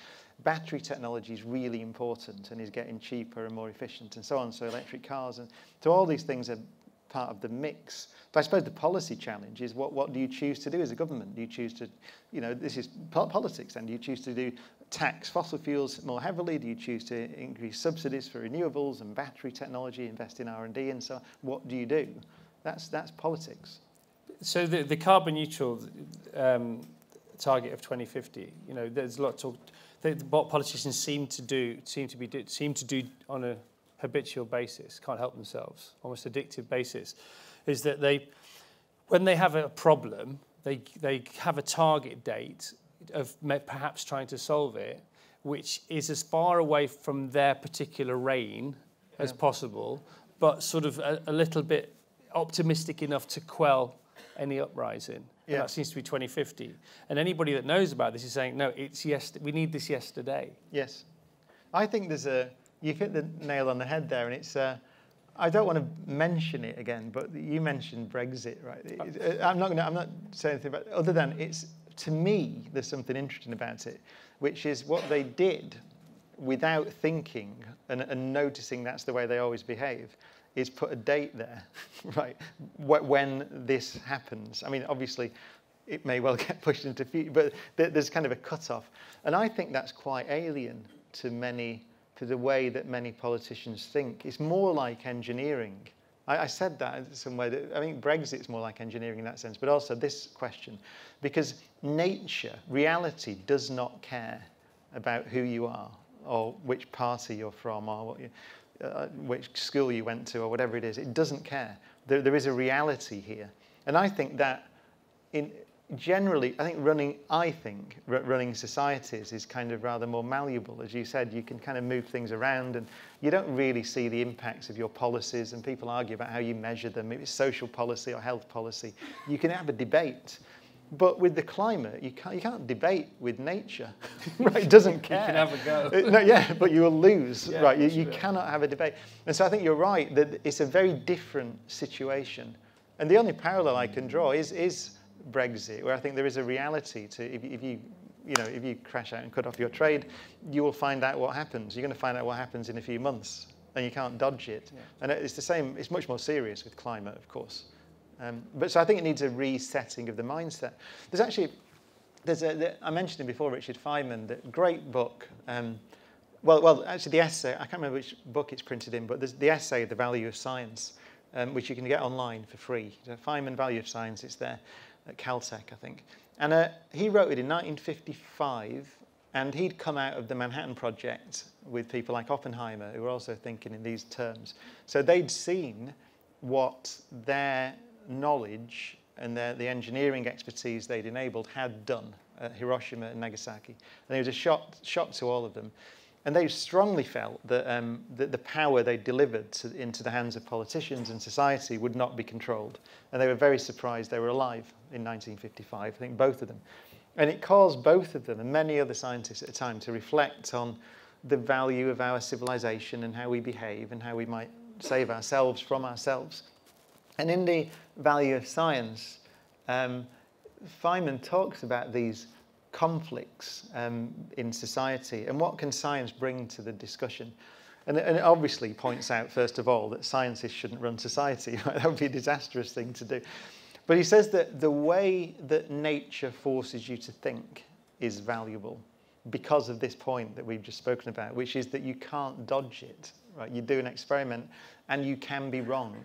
Battery technology is really important and is getting cheaper and more efficient and so on. So electric cars and so all these things are part of the mix. But I suppose the policy challenge is what, what do you choose to do as a government? Do you choose to, you know, this is politics then. Do you choose to do tax fossil fuels more heavily? Do you choose to increase subsidies for renewables and battery technology, invest in R&D and so on? What do you do? That's, that's politics so the, the carbon neutral um, target of 2050, you know, there's a lot of talk. The, what politicians seem to do seem to be do, seem to do on a habitual basis, can't help themselves, almost addictive basis, is that they, when they have a problem, they they have a target date of perhaps trying to solve it, which is as far away from their particular reign yeah. as possible, but sort of a, a little bit optimistic enough to quell any uprising. Yeah. that seems to be 2050. And anybody that knows about this is saying, no, it's yes, we need this yesterday. Yes. I think there's a, you've hit the nail on the head there, and it's, uh, I don't want to mention it again, but you mentioned Brexit, right? I'm not going to, I'm not saying anything about, other than it's, to me, there's something interesting about it, which is what they did without thinking and, and noticing that's the way they always behave is put a date there, (laughs) right, when this happens. I mean, obviously, it may well (laughs) get pushed into future, but there's kind of a cut-off. And I think that's quite alien to many, to the way that many politicians think. It's more like engineering I, I said that somewhere. That, I think Brexit's more like engineering in that sense, but also this question, because nature, reality, does not care about who you are or which party you're from or what you, uh, which school you went to or whatever it is. It doesn't care. There, there is a reality here, and I think that in generally, I think running, I think, running societies is kind of rather more malleable. As you said, you can kind of move things around and you don't really see the impacts of your policies and people argue about how you measure them, maybe it's social policy or health policy. You can have a debate. But with the climate, you can't, you can't debate with nature. (laughs) right? It doesn't care. You can have a go. Uh, no, yeah, but you will lose. Yeah, right? You, you cannot have a debate. And so I think you're right that it's a very different situation. And the only parallel I can draw is, is Brexit, where I think there is a reality to if, if you you know, if you crash out and cut off your trade, you will find out what happens. You're going to find out what happens in a few months, and you can't dodge it. Yeah. And it's the same. It's much more serious with climate, of course. Um, but so I think it needs a resetting of the mindset. There's actually, there's a, I mentioned it before, Richard Feynman, that great book. Um, well, well, actually, the essay. I can't remember which book it's printed in, but there's the essay, "The Value of Science," um, which you can get online for free. The Feynman Value of Science. It's there at Caltech, I think. And uh, he wrote it in 1955, and he'd come out of the Manhattan Project with people like Oppenheimer, who were also thinking in these terms. So they'd seen what their knowledge and the engineering expertise they'd enabled had done at Hiroshima and Nagasaki. And it was a shock, shock to all of them. And they strongly felt that, um, that the power they delivered to, into the hands of politicians and society would not be controlled. And they were very surprised they were alive in 1955, I think both of them. And it caused both of them and many other scientists at the time to reflect on the value of our civilization and how we behave and how we might save ourselves from ourselves. And in the value of science, um, Feynman talks about these conflicts um, in society and what can science bring to the discussion. And, and, it obviously points out, first of all, that scientists shouldn't run society. (laughs) that would be a disastrous thing to do. But he says that the way that nature forces you to think is valuable because of this point that we've just spoken about, which is that you can't dodge it. Right? You do an experiment and you can be wrong.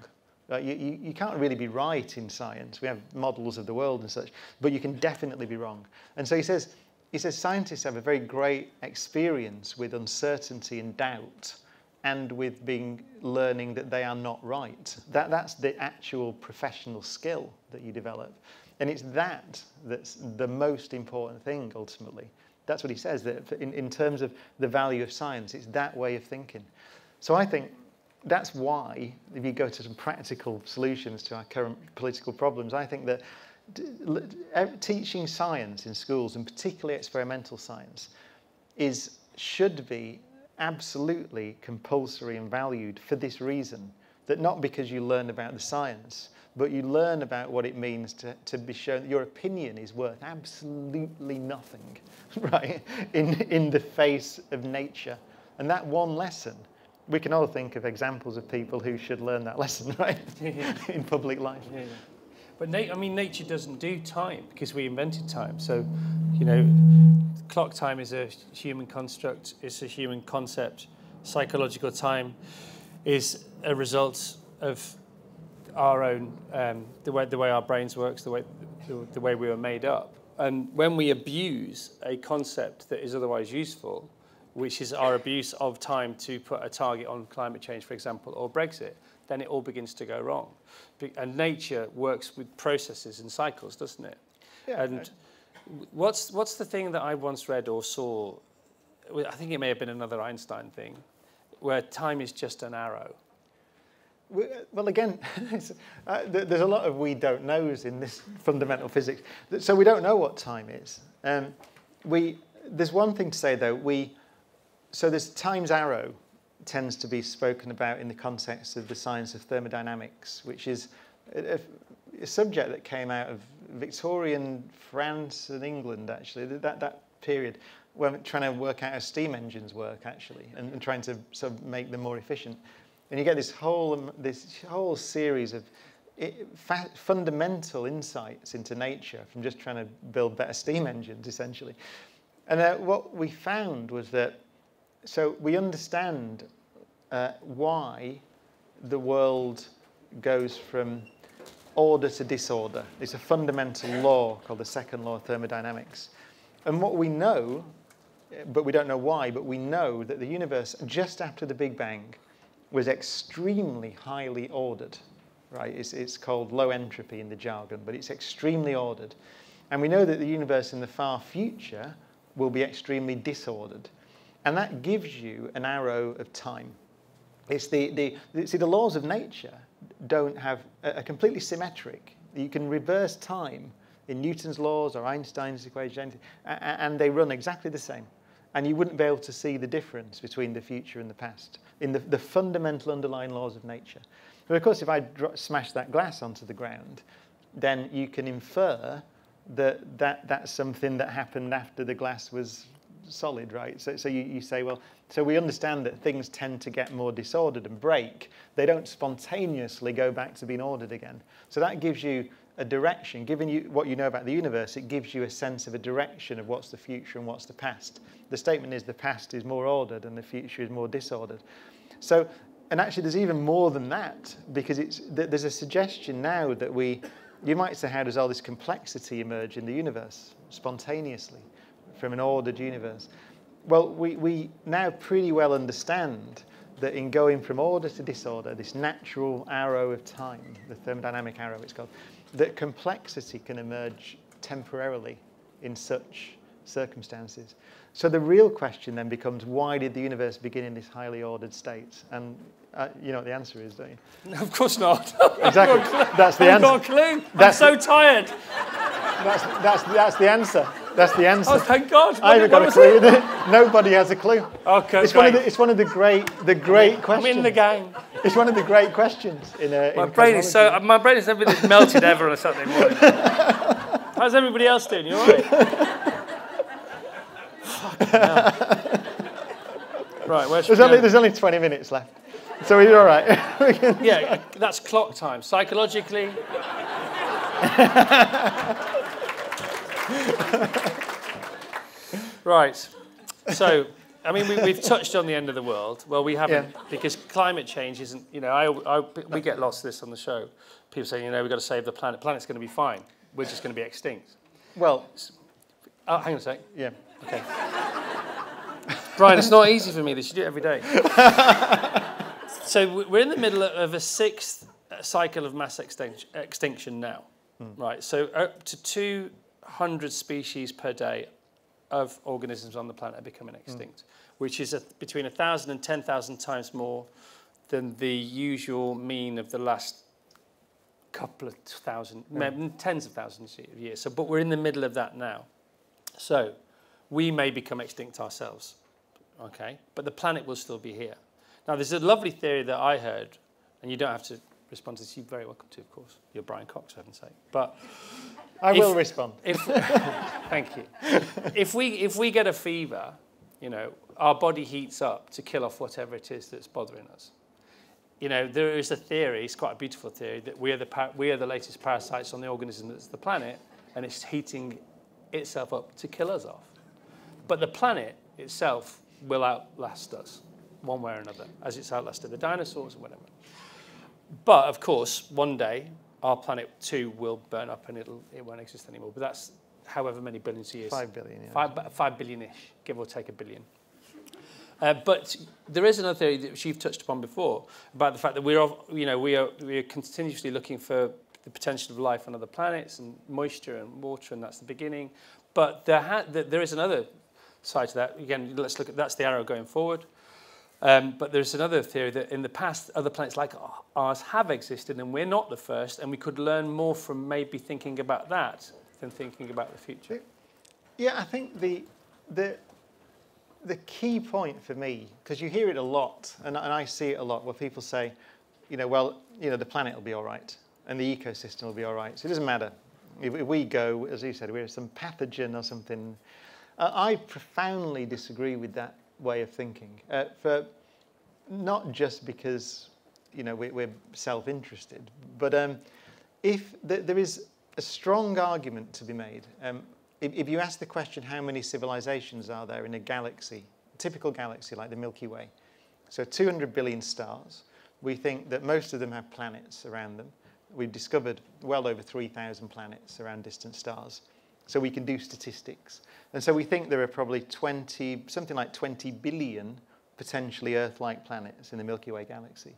You, you, you can't really be right in science. We have models of the world and such, but you can definitely be wrong. And so he says, he says scientists have a very great experience with uncertainty and doubt and with being learning that they are not right. That, that's the actual professional skill that you develop. And it's that that's the most important thing ultimately. That's what he says, that in, in terms of the value of science, it's that way of thinking. So I think that's why, if you go to some practical solutions to our current political problems, I think that teaching science in schools, and particularly experimental science, is should be absolutely compulsory and valued for this reason. That not because you learn about the science, but you learn about what it means to, to be shown that your opinion is worth absolutely nothing, (laughs) right, in, in the face of nature. And that one lesson we can all think of examples of people who should learn that (laughs) lesson, right, in public life. Yeah, yeah. But na- I mean, nature doesn't do time because we invented time. So, you know, clock time is a human construct. It's a human concept. Psychological time is a result of our own um, the way the way our brains works, the way the, the way we were made up. And when we abuse a concept that is otherwise useful, which is our abuse of time to put a target on climate change, for example, or Brexit, then it all begins to go wrong. And nature works with processes and cycles, doesn't it? Yeah, and what's, what's the thing that I once read or saw? I think it may have been another Einstein thing, where time is just an arrow. Well, again, (laughs) uh, there's a lot of we don't knows in this (laughs) fundamental physics. So we don't know what time is. Um, we, there's one thing to say, though. We, so this time's arrow tends to be spoken about in the context of the science of thermodynamics, which is a, a subject that came out of Victorian France and England, actually, that, that period, when trying to work out how steam engines work, actually, and, and trying to sort of make them more efficient. And you get this whole, um, this whole series of it, fundamental insights into nature from just trying to build better steam engines, essentially. And uh, what we found was that so we understand uh, why the world goes from order to disorder. It's a fundamental law called the second law of thermodynamics. And what we know, but we don't know why, but we know that the universe just after the Big Bang was extremely highly ordered. Right? It's, it's called low entropy in the jargon, but it's extremely ordered. And we know that the universe in the far future will be extremely disordered. And that gives you an arrow of time. It's the, the, see, the laws of nature don't have a, completely symmetric. You can reverse time in Newton's laws or Einstein's equation, and they run exactly the same. And you wouldn't be able to see the difference between the future and the past in the, the fundamental underlying laws of nature. But of course, if I smash that glass onto the ground, then you can infer that, that that's something that happened after the glass was solid, right? So, so you, you say, well, so we understand that things tend to get more disordered and break. They don't spontaneously go back to being ordered again. So that gives you a direction. Given you what you know about the universe, it gives you a sense of a direction of what's the future and what's the past. The statement is the past is more ordered and the future is more disordered. So, and actually, there's even more than that because it's, there's a suggestion now that we, you might say, how does all this complexity emerge in the universe spontaneously? From an ordered universe? Well, we, we now pretty well understand that in going from order to disorder, this natural arrow of time, the thermodynamic arrow it's called, that complexity can emerge temporarily in such circumstances. So the real question then becomes, why did the universe begin in this highly ordered state? And uh, you know what the answer is, don't you? No, (laughs) of course not. exactly. (laughs) That's the answer. I've got a clue. That's I'm so tired. That's, that's, that's the answer. That's the answer. Oh, thank God. I haven't got a clue. (laughs) Nobody has a clue. Okay, it's one of the it's one of the great the great questions. I'm in the gang. It's one of the great questions in uh, a. My in brain is so my brain never been melted ever on a Saturday morning. (laughs) How's everybody else doing? You all right? right, where's there's only, there's only 20 minutes left. So you're all right. (laughs) yeah, that's clock time. Psychologically. (laughs) right. So, I mean, we, have touched on the end of the world. Well, we haven't yeah. because climate change isn't. You know, I, I, we get lots of this on the show. People saying, you know, we've got to save the planet. The planet's going to be fine. We're just going to be extinct. Well, oh, hang on a sec. Yeah. Okay. Brian, it's not easy for me. This you do it every day. (laughs) so we're in the middle of a sixth cycle of mass extinction now, mm. right? So up to 200 species per day of organisms on the planet are becoming extinct, mm. which is a, between 1,000 and 10,000 times more than the usual mean of the last couple of thousand, mm. tens of thousands of years. So, but we're in the middle of that now. So we may become extinct ourselves, okay? But the planet will still be here. Now, there's a lovely theory that I heard, and you don't have to respond to this. You're very welcome to, of course. You're Brian Cox, for heaven's sake. But I if, will respond. If, (laughs) thank you. If we, if we get a fever, you know, our body heats up to kill off whatever it is that's bothering us. You know, there is a theory, it's quite a beautiful theory, that we are the, we are the latest parasites on the organism that's the planet, and it's heating itself up to kill us off. But the planet itself will outlast us, one way or another, as it's outlasted the dinosaurs or whatever. But of course, one day our planet too will burn up and it'll, it won't exist anymore. But that's however many billions of years. Five billion, yeah. Five, five billion-ish, give or take a billion. Uh, but there is another theory that you've touched upon before about the fact that we're, you know, we are, we are continuously looking for the potential of life on other planets and moisture and water, and that's the beginning. But there, there is another side to that. Again, let's look at that's the arrow going forward. Um, but there's another theory that in the past, other planets like ours have existed, and we're not the first, and we could learn more from maybe thinking about that than thinking about the future. Yeah, I think the the the key point for me, because you hear it a lot, and, and I see it a lot, where people say, you know, well, you know, the planet will be all right, and the ecosystem will be all right. So it doesn't matter if, if we go, as you said, we're some pathogen or something. Uh, I profoundly disagree with that way of thinking. Uh, for not just because you know we're, we're self-interested, but um, if th there is a strong argument to be made. Um, if, if you ask the question, how many civilizations are there in a galaxy, a typical galaxy like the Milky Way? So 200 billion stars. We think that most of them have planets around them. We've discovered well over 3,000 planets around distant stars. So we can do statistics. And so we think there are probably 20, something like 20 billion potentially Earth-like planets in the Milky Way galaxy,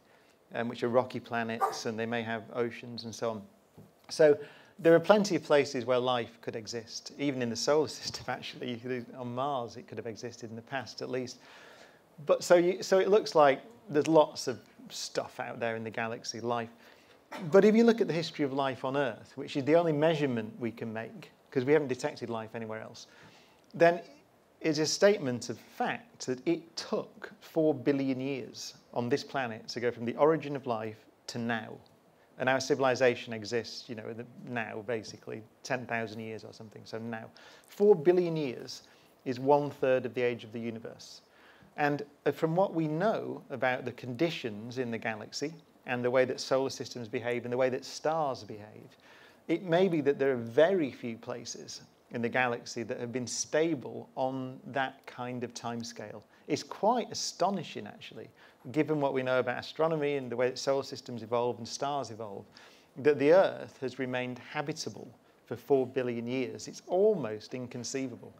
um, which are rocky planets and they may have oceans and so on. So there are plenty of places where life could exist, even in the solar (laughs) system, actually. On Mars, it could have existed in the past, at least. But so, you, so it looks like there's lots of stuff out there in the galaxy, life. But if you look at the history of life on Earth, which is the only measurement we can make, because we haven't detected life anywhere else, then it's a statement of fact that it took four billion years on this planet to go from the origin of life to now. And our civilization exists, you know, now basically, 10,000 years or something, so now. Four billion years is one third of the age of the universe. And uh, from what we know about the conditions in the galaxy and the way that solar systems behave and the way that stars behave, it may be that there are very few places in the galaxy that have been stable on that kind of timescale. It's quite astonishing, actually, given what we know about astronomy and the way that solar systems evolve and stars evolve, that the Earth has remained habitable for four billion years. It's almost inconceivable.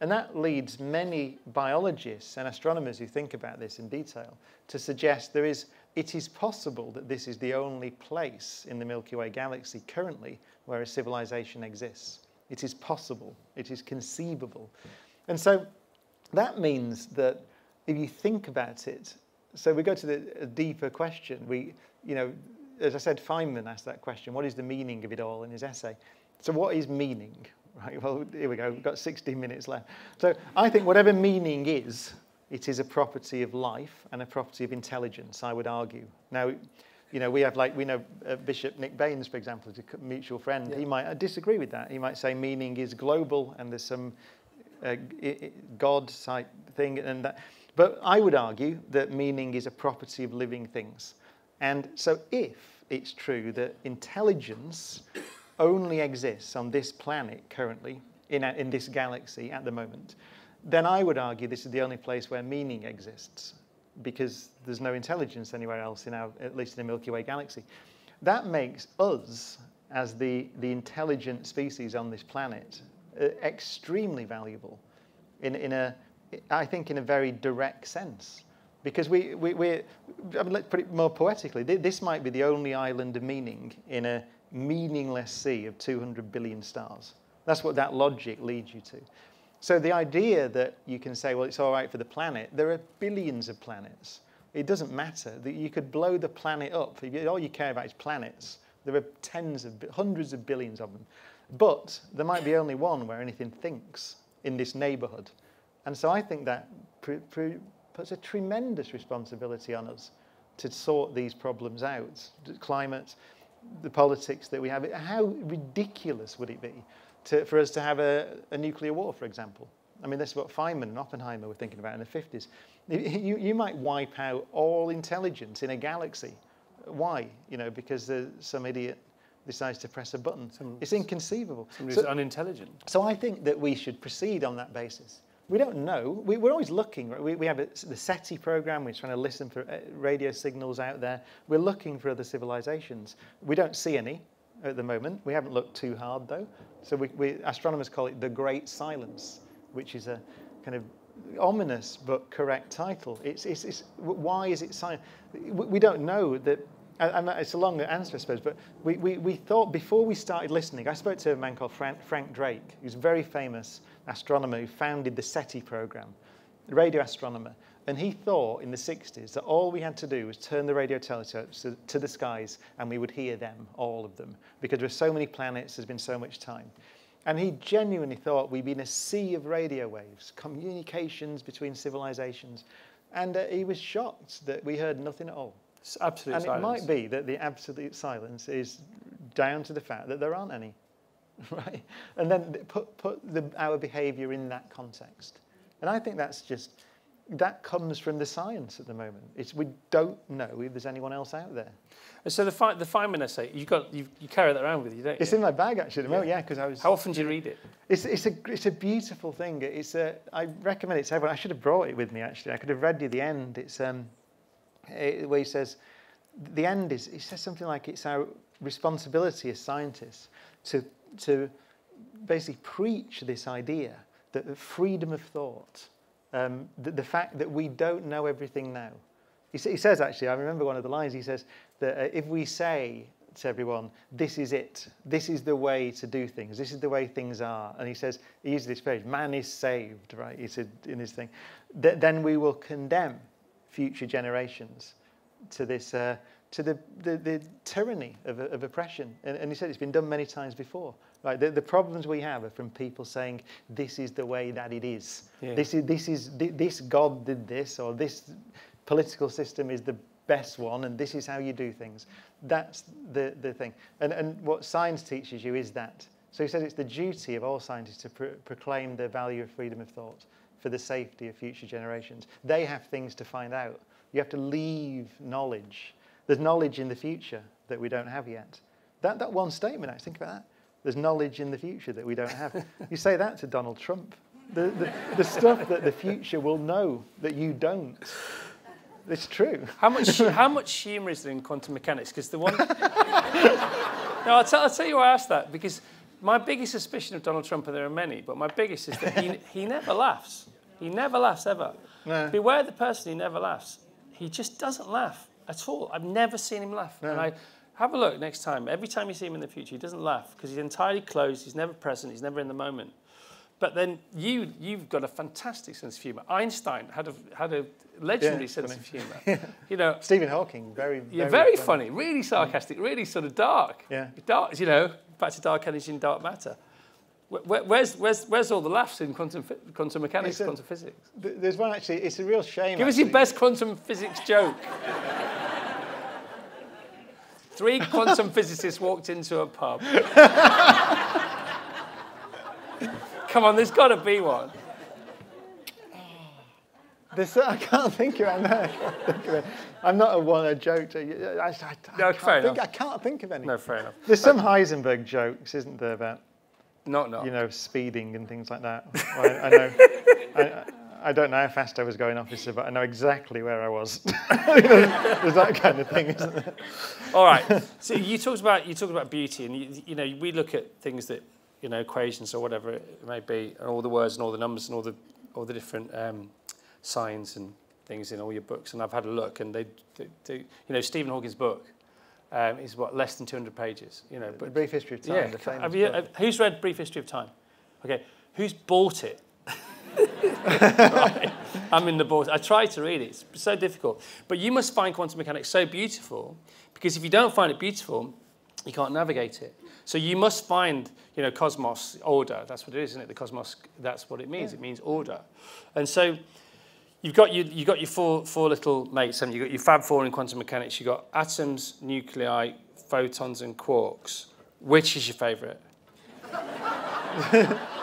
And that leads many biologists and astronomers who think about this in detail to suggest there is, it is possible that this is the only place in the Milky Way galaxy currently where a civilization exists. It is possible, it is conceivable. And so that means that if you think about it, so we go to the deeper question. We, you know, as I said, Feynman asked that question, what is the meaning of it all in his essay? So what is meaning? Right, well, here we go, we've got 16 minutes left. So I think whatever meaning is, it is a property of life and a property of intelligence, I would argue. Now, you know, we have like, we know uh, Bishop Nick Baines, for example, is a mutual friend. Yeah. He might uh, disagree with that. He might say meaning is global and there's some uh, God type thing. And that. But I would argue that meaning is a property of living things. And so if it's true that intelligence only exists on this planet currently, in, a, in this galaxy at the moment, then I would argue this is the only place where meaning exists because there's no intelligence anywhere else in our, at least in the Milky Way galaxy. That makes us, as the, the intelligent species on this planet, uh, extremely valuable in, in a, I think in a very direct sense. Because we, we, we I mean, let's put it more poetically, this might be the only island of meaning in a meaningless sea of 200 billion stars. That's what that logic leads you to. So the idea that you can say, well, it's all right for the planet, there are billions of planets. It doesn't matter. that You could blow the planet up. All you care about is planets. There are tens of, hundreds of billions of them. But there might be only one where anything thinks in this neighborhood. And so I think that puts a tremendous responsibility on us to sort these problems out. Climate, the politics that we have. How ridiculous would it be to, for us to have a, a, nuclear war, for example? I mean, this is what Feynman and Oppenheimer were thinking about in the 50s. You, you might wipe out all intelligence in a galaxy. Why? You know, because some idiot decides to press a button. Some, it's inconceivable. Somebody's so, unintelligent. So I think that we should proceed on that basis. We don't know. We, are always looking. Right? We, we have a, the SETI program. We're trying to listen for uh, radio signals out there. We're looking for other civilizations. We don't see any at the moment. We haven't looked too hard, though. So we, we, astronomers call it the Great Silence, which is a kind of ominous but correct title. It's, it's, it's, why is it silent? We don't know that and it's a long answer, I suppose, but we, we, we thought before we started listening, I spoke to a man called Frank, Frank Drake, who's a very famous astronomer who founded the SETI program, radio astronomer. And he thought in the 60s that all we had to do was turn the radio telescopes to, to the skies and we would hear them, all of them, because there are so many planets, there's been so much time. And he genuinely thought we'd be in a sea of radio waves, communications between civilizations. And uh, he was shocked that we heard nothing at all. It's absolute and silence. it might be that the absolute silence is down to the fact that there aren't any, (laughs) right? And then put, put the, our behaviour in that context. And I think that's just, that comes from the science at the moment. It's, we don't know if there's anyone else out there. So the, the Feynman essay, you got you, you carry that around with you, don't you? It's in my bag actually. At the moment, yeah, because I was. How often do you read it? It's, it's a it's a beautiful thing. It's a I recommend it to everyone. I should have brought it with me actually. I could have read you the end. It's um, where he says, the end is, he says something like it's our responsibility as scientists to, to basically preach this idea that the freedom of thought, um, the, the fact that we don't know everything now. He, he says, actually, I remember one of the lines, he says that uh, if we say to everyone, this is it, this is the way to do things, this is the way things are, and he says, he uses this phrase, man is saved, right, he said in his thing, th then we will condemn future generations to this, uh, to the, the, the tyranny of, of oppression. And, and he said it's been done many times before. Right? The, the problems we have are from people saying, this is the way that it is. Yeah. This, is, this, is, this God did this, or this political system is the best one, and this is how you do things. That's the, the thing. And, and what science teaches you is that. So he said it's the duty of all scientists to pro proclaim the value of freedom of thought for the safety of future generations. They have things to find out. You have to leave knowledge. There's knowledge in the future that we don't have yet. That, that one statement, actually, think about that. There's knowledge in the future that we don't have. you say that to Donald Trump. The, the, the stuff that the future will know that you don't. It's true. How much, how much humour is there in quantum mechanics? Because the one... no, I'll tell, I'll tell you why I asked that. Because my biggest suspicion of Donald Trump, and there are many, but my biggest is that he, he never laughs. He never laughs, ever. No. Beware the person who never laughs. He just doesn't laugh at all. I've never seen him laugh. No. And I have a look next time. Every time you see him in the future, he doesn't laugh because he's entirely closed. He's never present. He's never in the moment. But then you, you've got a fantastic sense of humour. Einstein had a, had a legendary Yeah, sense funny. of humour. (laughs) You know, Stephen Hawking, very, you're very funny, really sarcastic, really sort of dark. Yeah. Dark, you know, back to dark energy and dark matter. Wh- wh- Where's, where's, where's all the laughs in quantum, quantum mechanics, a- quantum physics? There's one actually, it's a real shame. Give us your best quantum physics joke. (laughs) Three quantum physicists walked into a pub. Come on, there's got to be one. There's, I can't think of it. No, I can't think of it. I'm not a one a joke. I, I, I, No, can't fair think, enough. I can't think of any. No, fair enough. There's some Heisenberg jokes, isn't there, about Not, not. you know speeding and things like that. (laughs) I, I know. I, don't know how fast I was going, officer, but I know exactly where I was. (laughs) There's that kind of thing, isn't there? All right. So you talked about you talked about beauty, and you, you know we look at things that you know equations or whatever it may be, and all the words and all the numbers and all the all the different um, signs and things in all your books. And I've had a look, and they, they, they you know Stephen Hawking's book um, is what less than 200 pages. You know, The but Brief History of Time, yeah. the famous Have you, have- who's read Brief History of Time? Okay. Who's bought it? (laughs) Right. I'm in the board. I try to read it. It's so difficult. But you must find quantum mechanics so beautiful because if you don't find it beautiful, you can't navigate it. So you must find, you know, cosmos order. That's what it is, isn't it? The cosmos. That's what it means. It means order. And so you've got your, you've got your four, four little mates, and you've got your Fab Four in quantum mechanics. You've got atoms, nuclei, photons, and quarks. Which is your favourite? (laughs)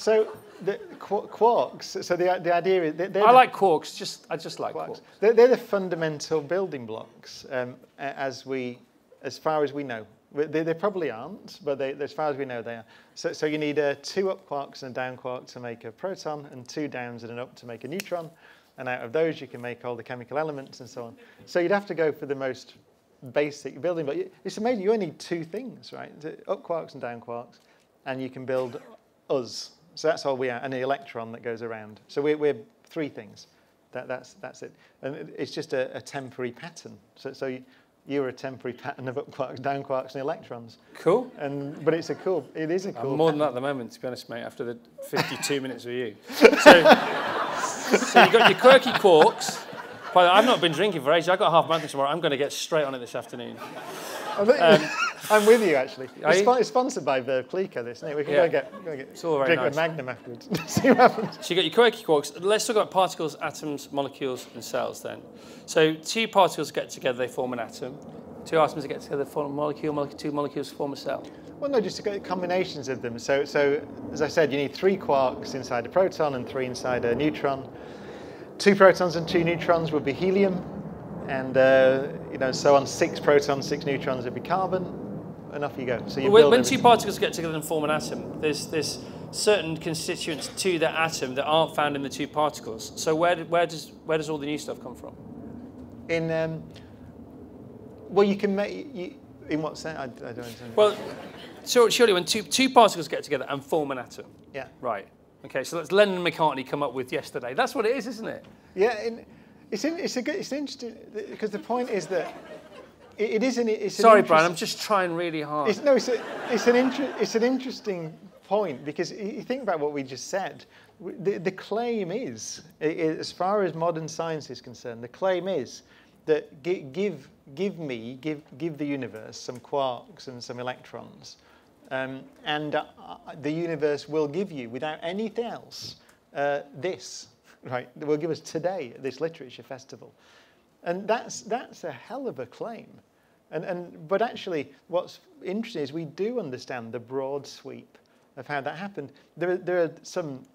So the qu- quarks. So the, the idea is they're, they're I the like quarks. Just I just like quarks. quarks. They're, they're the fundamental building blocks um, as we, as far as we know. They, they probably aren't, but they, as far as we know, they are. So, so you need uh, two up quarks and a down quark to make a proton, and two downs and an up to make a neutron. And out of those, you can make all the chemical elements and so on. So you'd have to go for the most basic building block. It's amazing. You only need two things, right? Up quarks and down quarks, and you can build us. So that's all we are, and the electron that goes around. So we're, we're three things. That, that's, that's it. And it's just a, a temporary pattern. So, so you, you're a temporary pattern of up quarks, down quarks, and electrons. Cool. And, but it's a cool, it is a cool I'm more than that at the moment, to be honest, mate, after the 52 (laughs) minutes with you. So, so you've got your quirky quarks. By the way, I've not been drinking for ages. I've got a half marathon tomorrow. I'm going to get straight on it this afternoon. I think- um, (laughs) I'm with you, actually. Are It's, you? it's sponsored by Veuve Clicquot, this, isn't it? We can Yeah. go and get, go and get all drink nice. Magnum afterwards. (laughs) See what happens. So you've got your quirky quarks. Let's talk about particles, atoms, molecules, and cells then. So two particles get together, they form an atom. Two atoms get together, they form a molecule. molecule two molecules form a cell. Well, no, just to get combinations of them. So, so as I said, you need three quarks inside a proton and three inside a neutron. Two protons and two neutrons would be helium, and uh, you know, so on six protons, six neutrons would be carbon, and off you go. So you When, when two particles get together and form an atom, there's, there's certain constituents to that atom that aren't found in the two particles. So where, where, does, where does all the new stuff come from? in um, Well, you can make. You, in what sense? I, I don't understand. Well, so surely when two, two particles get together and form an atom. yeah. Right. Okay, so that's Lennon and McCartney come up with yesterday. That's what it is, isn't it? Yeah, and it's in, it's a good, it's interesting because the point is that it, it is an it's an Sorry, Brian, I'm just trying really hard. It's, no, it's, a, it's, an inter, it's an interesting point because you think about what we just said. The, the claim is, i- i- as far as modern science is concerned, the claim is that gi- give, give me, give, give the universe some quarks and some electrons, um, and uh, the universe will give you, without anything else, uh, this, right? It will give us today at this literature festival. And that's, that's a hell of a claim. And, and, but actually, what's interesting is we do understand the broad sweep of how that happened. There are, there are some,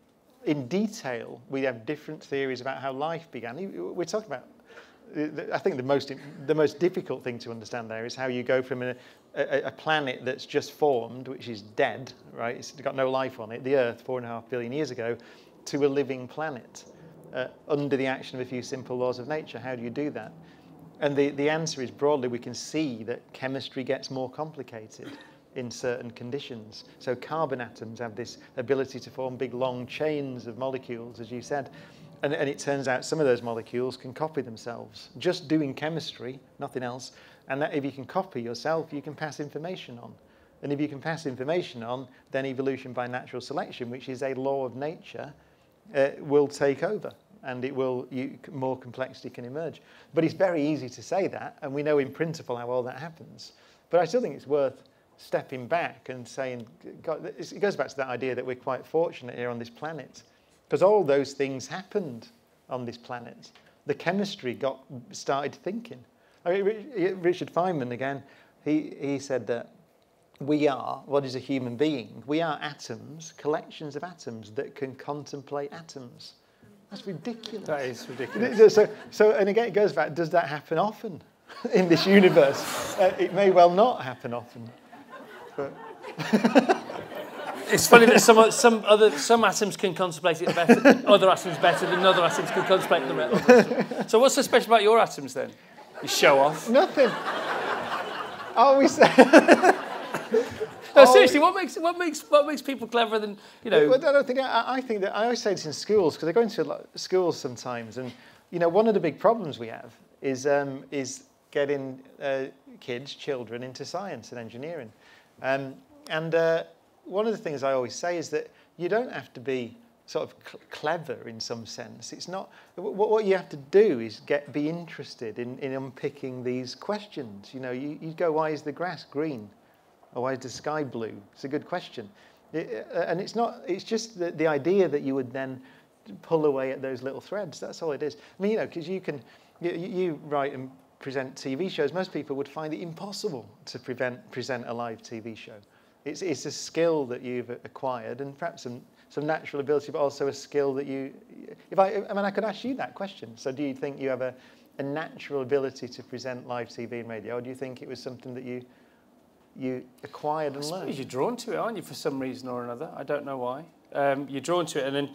in detail, we have different theories about how life began. We're talking about, I think the most, the most difficult thing to understand there is how you go from a, a, a planet that's just formed, which is dead, right? It's got no life on it, the Earth, four and a half billion years ago, to a living planet uh, under the action of a few simple laws of nature. How do you do that? And the, the answer is broadly we can see that chemistry gets more complicated in certain conditions. So carbon atoms have this ability to form big long chains of molecules, as you said. And, and it turns out some of those molecules can copy themselves, just doing chemistry, nothing else. And that if you can copy yourself, you can pass information on. And if you can pass information on, then evolution by natural selection, which is a law of nature, uh, will take over and it will you, more complexity can emerge. But it's very easy to say that, and we know in principle how all that happens. But I still think it's worth stepping back and saying, God, it goes back to that idea that we're quite fortunate here on this planet, because all those things happened on this planet. The chemistry got started thinking. I mean, Richard Feynman again, he, he said that we are, what is a human being? We are atoms, collections of atoms that can contemplate atoms. That's ridiculous. that is ridiculous. So, so, and again, it goes back, does that happen often (laughs) in this universe? Uh, it may well not happen often. But, It's funny that some, some, other, some atoms can contemplate it better, other atoms better than other atoms can contemplate them better. So what's so special about your atoms then? You show off. nothing. Say, (laughs) No, Oh, seriously, what makes, what, makes, what makes people cleverer than, you know... Well, I don't think. I, I think that I always say this in schools because I go into a lot schools sometimes, and you know, one of the big problems we have is um, is getting uh, kids, children, into science and engineering. Um, and uh, one of the things I always say is that you don't have to be sort of cl- clever in some sense. It's not. What, what you have to do is get be interested in, in unpicking these questions. You know, you, you go, why is the grass green? Or why is the sky blue? It's a good question. It- uh, and it's not, it's just the, the idea that you would then pull away at those little threads. That's all it is. I mean, you know, because you can, you, you write and present TV shows. Most people would find it impossible to prevent, present a live TV show. It's, it's a skill that you've acquired and perhaps some, some natural ability, but also a skill that you, if I, I mean, I could ask you that question. So do you think you have a, a natural ability to present live TV and radio, or do you think it was something that you, you acquired and I learned? you're drawn to it, aren't you, for some reason or another? I don't know why. Um, you're drawn to it, and then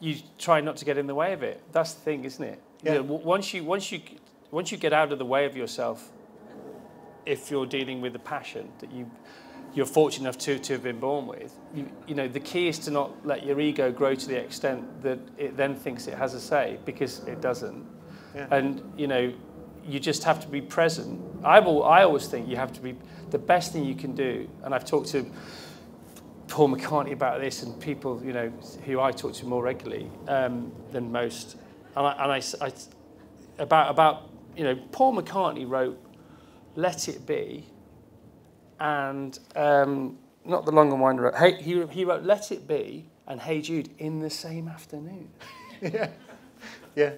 you try not to get in the way of it. That's the thing, isn't it? You Yeah. know, once you once you once you get out of the way of yourself, if you're dealing with a passion that you you're fortunate enough to, to have been born with, you, you know, the key is to not let your ego grow to the extent that it then thinks it has a say, because it doesn't. Yeah. And, you know, you just have to be present. I've al- I always think you have to be, the best thing you can do, and I've talked to Paul McCartney about this and people, you know, who I talk to more regularly um, than most. And, I, and I I about, about, you know, Paul McCartney wrote Let It Be and um, not the long and winding. Hey, he, he wrote Let It Be and Hey Jude in the same afternoon. (laughs) yeah. Yeah.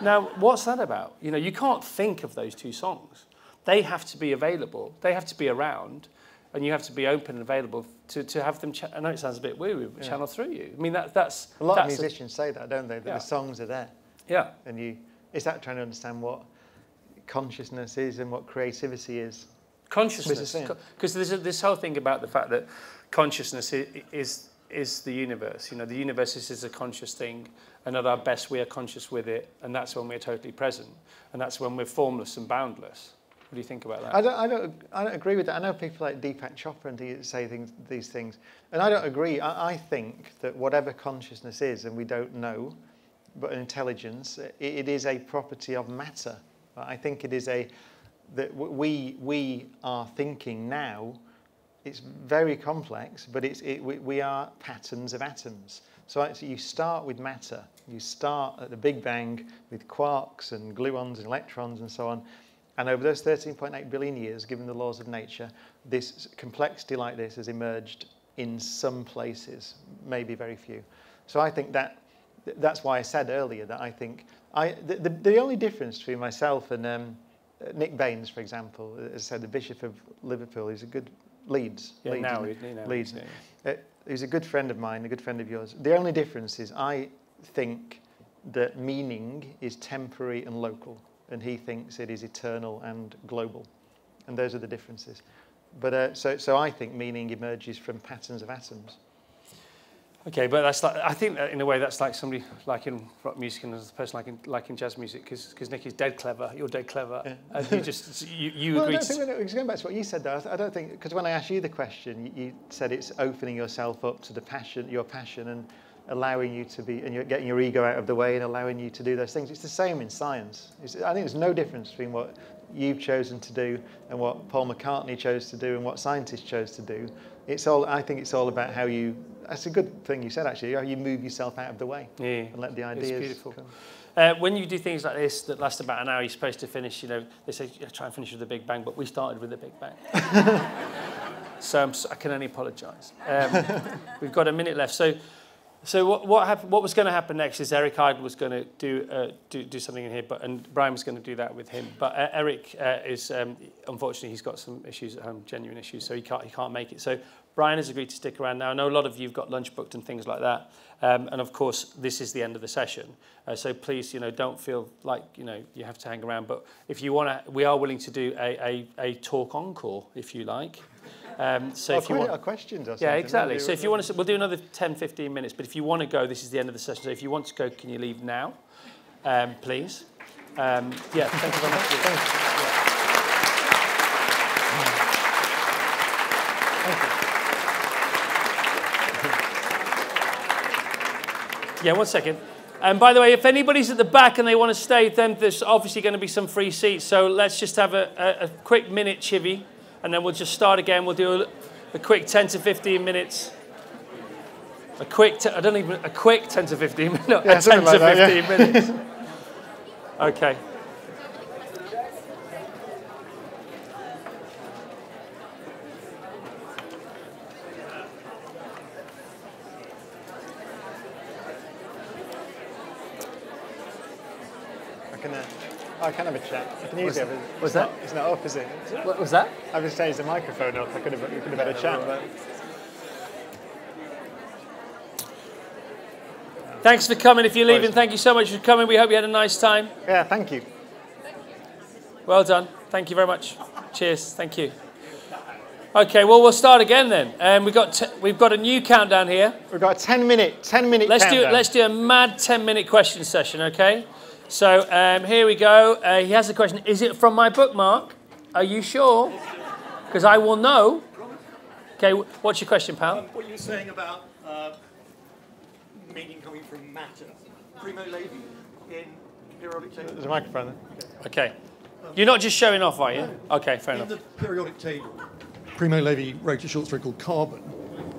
Now, what's that about? You know, you can't think of those two songs. They have to be available. They have to be around, and you have to be open and available to, to have them. I know it sounds a bit woo-woo, but Yeah. channel through you. I mean, that, that's A lot of that's musicians say that, don't they? That Yeah. the songs are there, yeah, and you. Is that trying to understand what consciousness is and what creativity is? consciousness. Because there's a, this whole thing about the fact that consciousness is, is is the universe. You know, the universe is, is a conscious thing, and at our best, we are conscious with it, and that's when we're totally present, and that's when we're formless and boundless. What do you think about that? I don't, I don't, I don't agree with that. I know people like Deepak Chopra and say things, these things, and I don't agree. I, I think that whatever consciousness is, and we don't know, but intelligence, it, it is a property of matter. I think it is a that we we are thinking now. It's very complex, but it's it, we, we are patterns of atoms. So actually, you start with matter. You start at the Big Bang with quarks and gluons and electrons and so on. And over those 13.8 billion years, given the laws of nature, this complexity like this has emerged in some places, maybe very few. So I think that that's why I said earlier that I think I, the, the, the only difference between myself and um, Nick Baines, for example, as I said, the Bishop of Liverpool, he's a good Leeds. Yeah, Leeds, now, Leeds. Yeah. Uh, he's a good friend of mine, a good friend of yours. The only difference is I think that meaning is temporary and local, and he thinks it is eternal and global. And those are the differences. But uh, so, so I think meaning emerges from patterns of atoms. Okay, but that's like, I think that in a way that's like somebody liking rock music and as a person liking, in, like in jazz music, because Nick is dead clever, you're dead clever. Yeah. And you just, (laughs) you, you well, agree I don't think, going back to what you said though, I don't think, because when I asked you the question, you, you said it's opening yourself up to the passion, your passion, and allowing you to be, and you're getting your ego out of the way and allowing you to do those things. It's the same in science. It's, I think there's no difference between what you've chosen to do and what Paul McCartney chose to do and what scientists chose to do. It's all, I think it's all about how you that's a good thing you said, actually. You move yourself out of the way yeah, and let the ideas it's beautiful. come. Uh, when you do things like this that last about an hour, you're supposed to finish, you know, they say yeah, try and finish with the Big Bang, but we started with the Big Bang. (laughs) so i can only apologise. Um, (laughs) we've got a minute left. So, so what, what, happened, what was going to happen next is Eric Idle was going to do, uh, do, do something in here, but, and Brian was going to do that with him. But uh, Eric uh, is, um, unfortunately, he's got some issues at home, genuine issues, so he can't, he can't make it. So Brian has agreed to stick around now. I know a lot of you have got lunch booked and things like that. Um, and of course, this is the end of the session. Uh, so please, you know, don't feel like, you know, you have to hang around. But if you want to, we are willing to do a, a, a talk encore, if you like. Um, so oh, if you want questions or Yeah, exactly. So if you want to, we'll do another 10, 15 minutes. But if you want to go, this is the end of the session. So if you want to go, can you leave now, um, please? Um, yeah, thank you very much. Yeah. One second. And by the way, if anybody's at the back and they want to stay, then there's obviously going to be some free seats. So let's just have a, a, a quick minute chivvy, and then we'll just start again. We'll do a, a quick 10 to 15 minutes. A quick, I don't even, a quick 10 to 15 minutes. No, yeah, 10 like to that, 15 yeah. minutes. okay. I can have a chat. I can use it. Was that? Not, it's not up, is it? What was that? I've just changed the microphone up. I could have, we could have had a chat, but. Thanks for coming. If you're leaving, thank you so much for coming. We hope you had a nice time. Yeah, thank you. Well done. Thank you very much. Cheers. Thank you. Okay, well we'll start again then. Um, we got t- we've got a new countdown here. We've got a 10 minute 10 minute let's countdown. do let's do a mad 10 minute question session, okay? So um, here we go. Uh, he has a question. Is it from my bookmark? Are you sure? Because I will know. Okay, what's your question, pal? Um, what you were saying about uh, meaning coming from matter. Primo Levi in periodic table. There's a microphone there. Okay. You're not just showing off, are you? Okay, fair in enough. In the periodic table, Primo Levi wrote a short story called Carbon,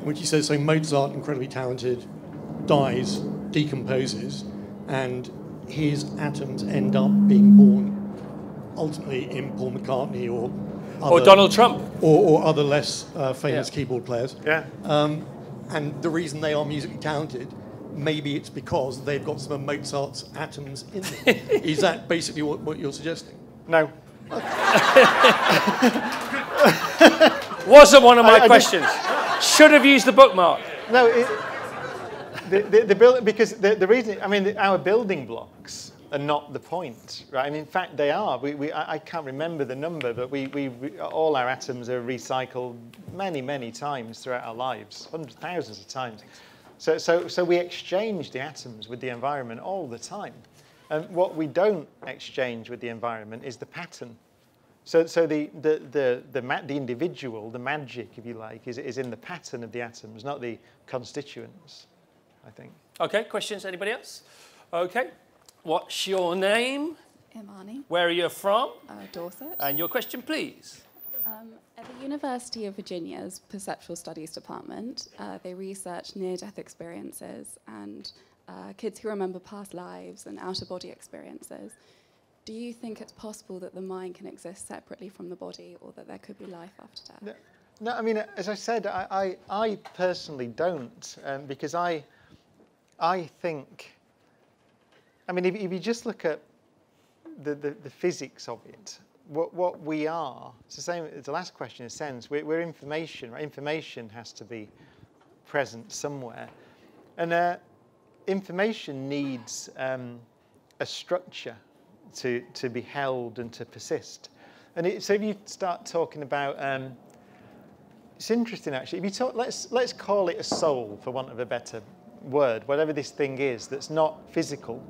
in which he says, so Mozart, incredibly talented, dies, decomposes, and his atoms end up being born ultimately in Paul McCartney or other, or Donald Trump or, or other less uh, famous yeah. keyboard players. Yeah. Um, and the reason they are musically talented, maybe it's because they've got some of Mozart's atoms in them. (laughs) Is that basically what, what you're suggesting? No. (laughs) Wasn't one of my I, I questions. Just... Should have used the bookmark. No, it, the, the, the because the, the reason, I mean, our building blocks are not the point, right? And in fact, they are. We, we, I, I can't remember the number, but we, we, all our atoms are recycled many, many times throughout our lives, hundreds, thousands of times. So, so, so we exchange the atoms with the environment all the time. And what we don't exchange with the environment is the pattern. So, so the, the, the, the, the individual, the magic, if you like, is, is in the pattern of the atoms, not the constituents, I think. Okay, questions? Anybody else? Okay. What's your name? Imani, Where are you from? uh, Dorset. And your question, please. Um, at the University of Virginia's Perceptual Studies Department, uh, they research near death experiences and uh, kids who remember past lives and out of body experiences. Do you think it's possible that the mind can exist separately from the body or that there could be life after death? No, no I mean, as I said, I, I, I personally don't, um, because I, I think, I mean, if, if you just look at the, the, the physics of it, what, what we are, it's the same the last question in a sense, we're, we're information, right? Information has to be present somewhere. And uh, information needs um, a structure to, to be held and to persist. And it, so if you start talking about, um, it's interesting actually, if you talk, let's, let's call it a soul, for want of a better word, whatever this thing is that's not physical,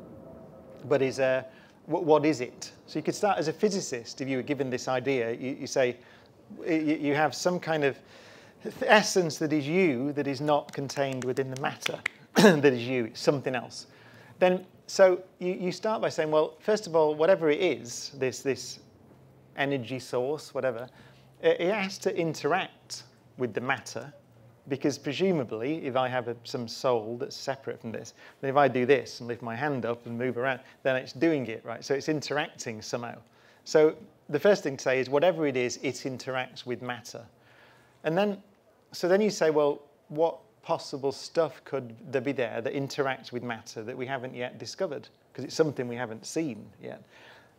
but is a, what, is it? So you could start as a physicist, if you were given this idea, you, you say, you, you have some kind of essence that is you that is not contained within the matter (clears throat) that is you, it's something else. Then, so you, you start by saying, well, first of all, whatever it is, this, this energy source, whatever, it, it has to interact with the matter because presumably, if I have a, some soul that's separate from this, then if I do this and lift my hand up and move around, then it's doing it, right? So it's interacting somehow. So the first thing to say is whatever it is, it interacts with matter. And then, so then you say, well, what possible stuff could there be there that interacts with matter that we haven't yet discovered? Because it's something we haven't seen yet.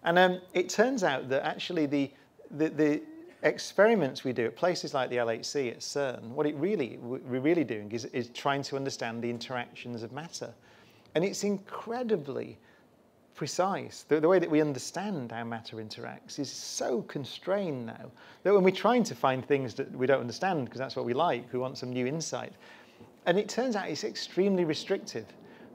And um, it turns out that actually the, the, the experiments we do at places like the LHC at CERN, what it really, we're really doing is, is trying to understand the interactions of matter. And it's incredibly precise. The, the, way that we understand how matter interacts is so constrained now that when we're trying to find things that we don't understand, because that's what we like, we want some new insight, and it turns out it's extremely restrictive.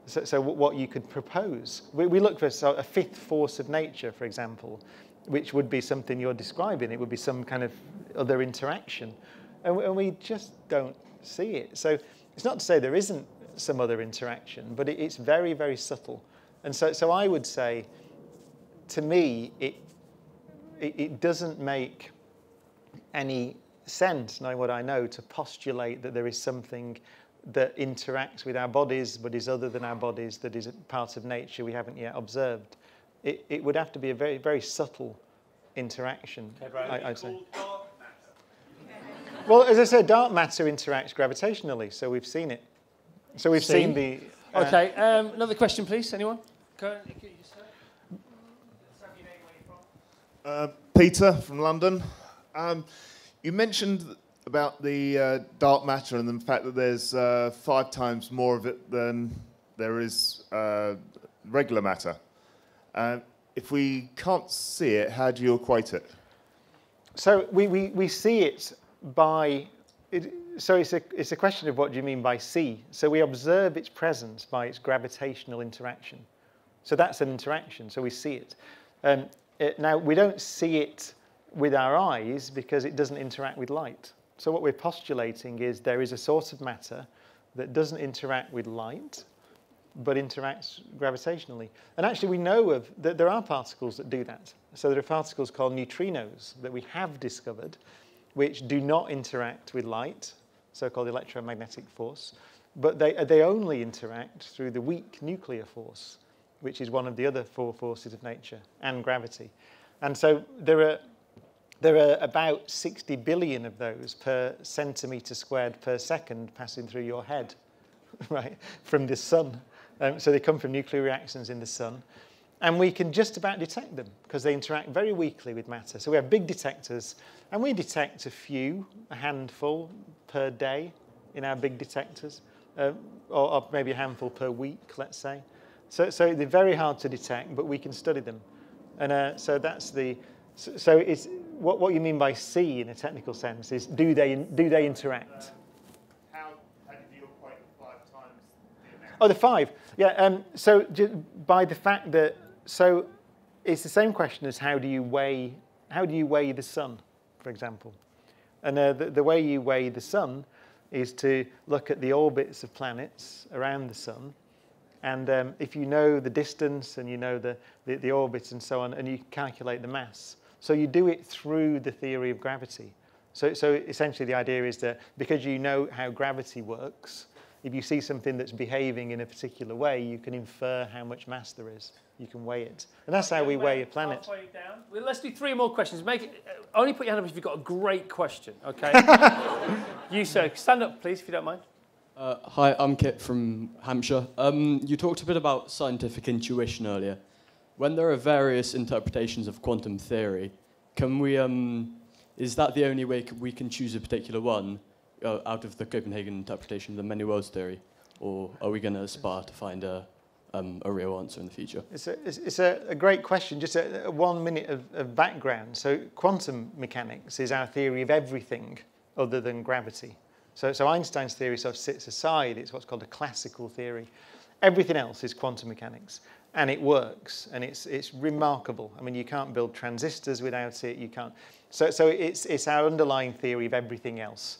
So, so what you could propose. We, we look for a fifth force of nature, for example, which would be something you're describing. It would be some kind of other interaction. And we, and we just don't see it. So it's not to say there isn't some other interaction, but it, it's very, very subtle. And so, so I would say, to me, it, it, it doesn't make any sense, knowing what I know, to postulate that there is something that interacts with our bodies but is other than our bodies, that is a part of nature we haven't yet observed. It, it would have to be a very, very subtle interaction, I, would say. Well, as I said, dark matter interacts gravitationally, so we've seen it. So we've See? seen the. uh, Okay, um, another question, please. Anyone? Go, Uh, Peter from London. Um, you mentioned about the uh, dark matter and the fact that there's uh, five times more of it than there is uh, regular matter. Uh, if we can't see it, how do you equate it? So we, we, we see it by, it, so it's a, it's a question of what do you mean by see. So we observe its presence by its gravitational interaction. So that's an interaction, so we see it. Um, it now, we don't see it with our eyes because it doesn't interact with light. So what we're postulating is there is a source of matter that doesn't interact with light, but interacts gravitationally. And actually, we know of that there are particles that do that. So there are particles called neutrinos that we have discovered, which do not interact with light, so-called electromagnetic force, but they, they only interact through the weak nuclear force, which is one of the other four forces of nature, and gravity. And so there are there are about 60 billion of those per centimetre squared per second passing through your head, (laughs) right, from the sun. Um, so they come from nuclear reactions in the sun. And we can just about detect them because they interact very weakly with matter. So we have big detectors, and we detect a few, a handful per day in our big detectors, uh, or, or maybe a handful per week, let's say. So, so they're very hard to detect, but we can study them. And uh, so that's the, so, so it's, what, what you mean by see in a technical sense is do they, do they interact? How, how did you five times the amount? Oh, the five. Yeah. Um, so by the fact that so it's the same question as how do you weigh how do you weigh the sun, for example? And uh, the, the way you weigh the sun is to look at the orbits of planets around the sun. And um, if you know the distance and you know the, the, the orbits and so on, and you calculate the mass. So you do it through the theory of gravity. So, so essentially the idea is that because you know how gravity works, if you see something that's behaving in a particular way, you can infer how much mass there is. You can weigh it. And that's how we weigh a planet. Down. Well, let's do three more questions. Make it, uh, only put your hand up if you've got a great question, okay? (laughs) you, sir, stand up, please, if you don't mind. Uh, hi, I'm Kit from Hampshire. Um, you talked a bit about scientific intuition earlier. When there are various interpretations of quantum theory, can we, um, is that the only way we can choose a particular one uh, out of the Copenhagen interpretation, the many worlds theory? Or are we going to aspire to find a, um, a real answer in the future? It's a, it's, it's a, a great question, just a, a one minute of, of background. So quantum mechanics is our theory of everything other than gravity. So, so Einstein's theory sort of sits aside. It's what's called a classical theory. Everything else is quantum mechanics. And it works, and it's, it's remarkable. I mean, you can't build transistors without it. You can't. So, so it's, it's our underlying theory of everything else.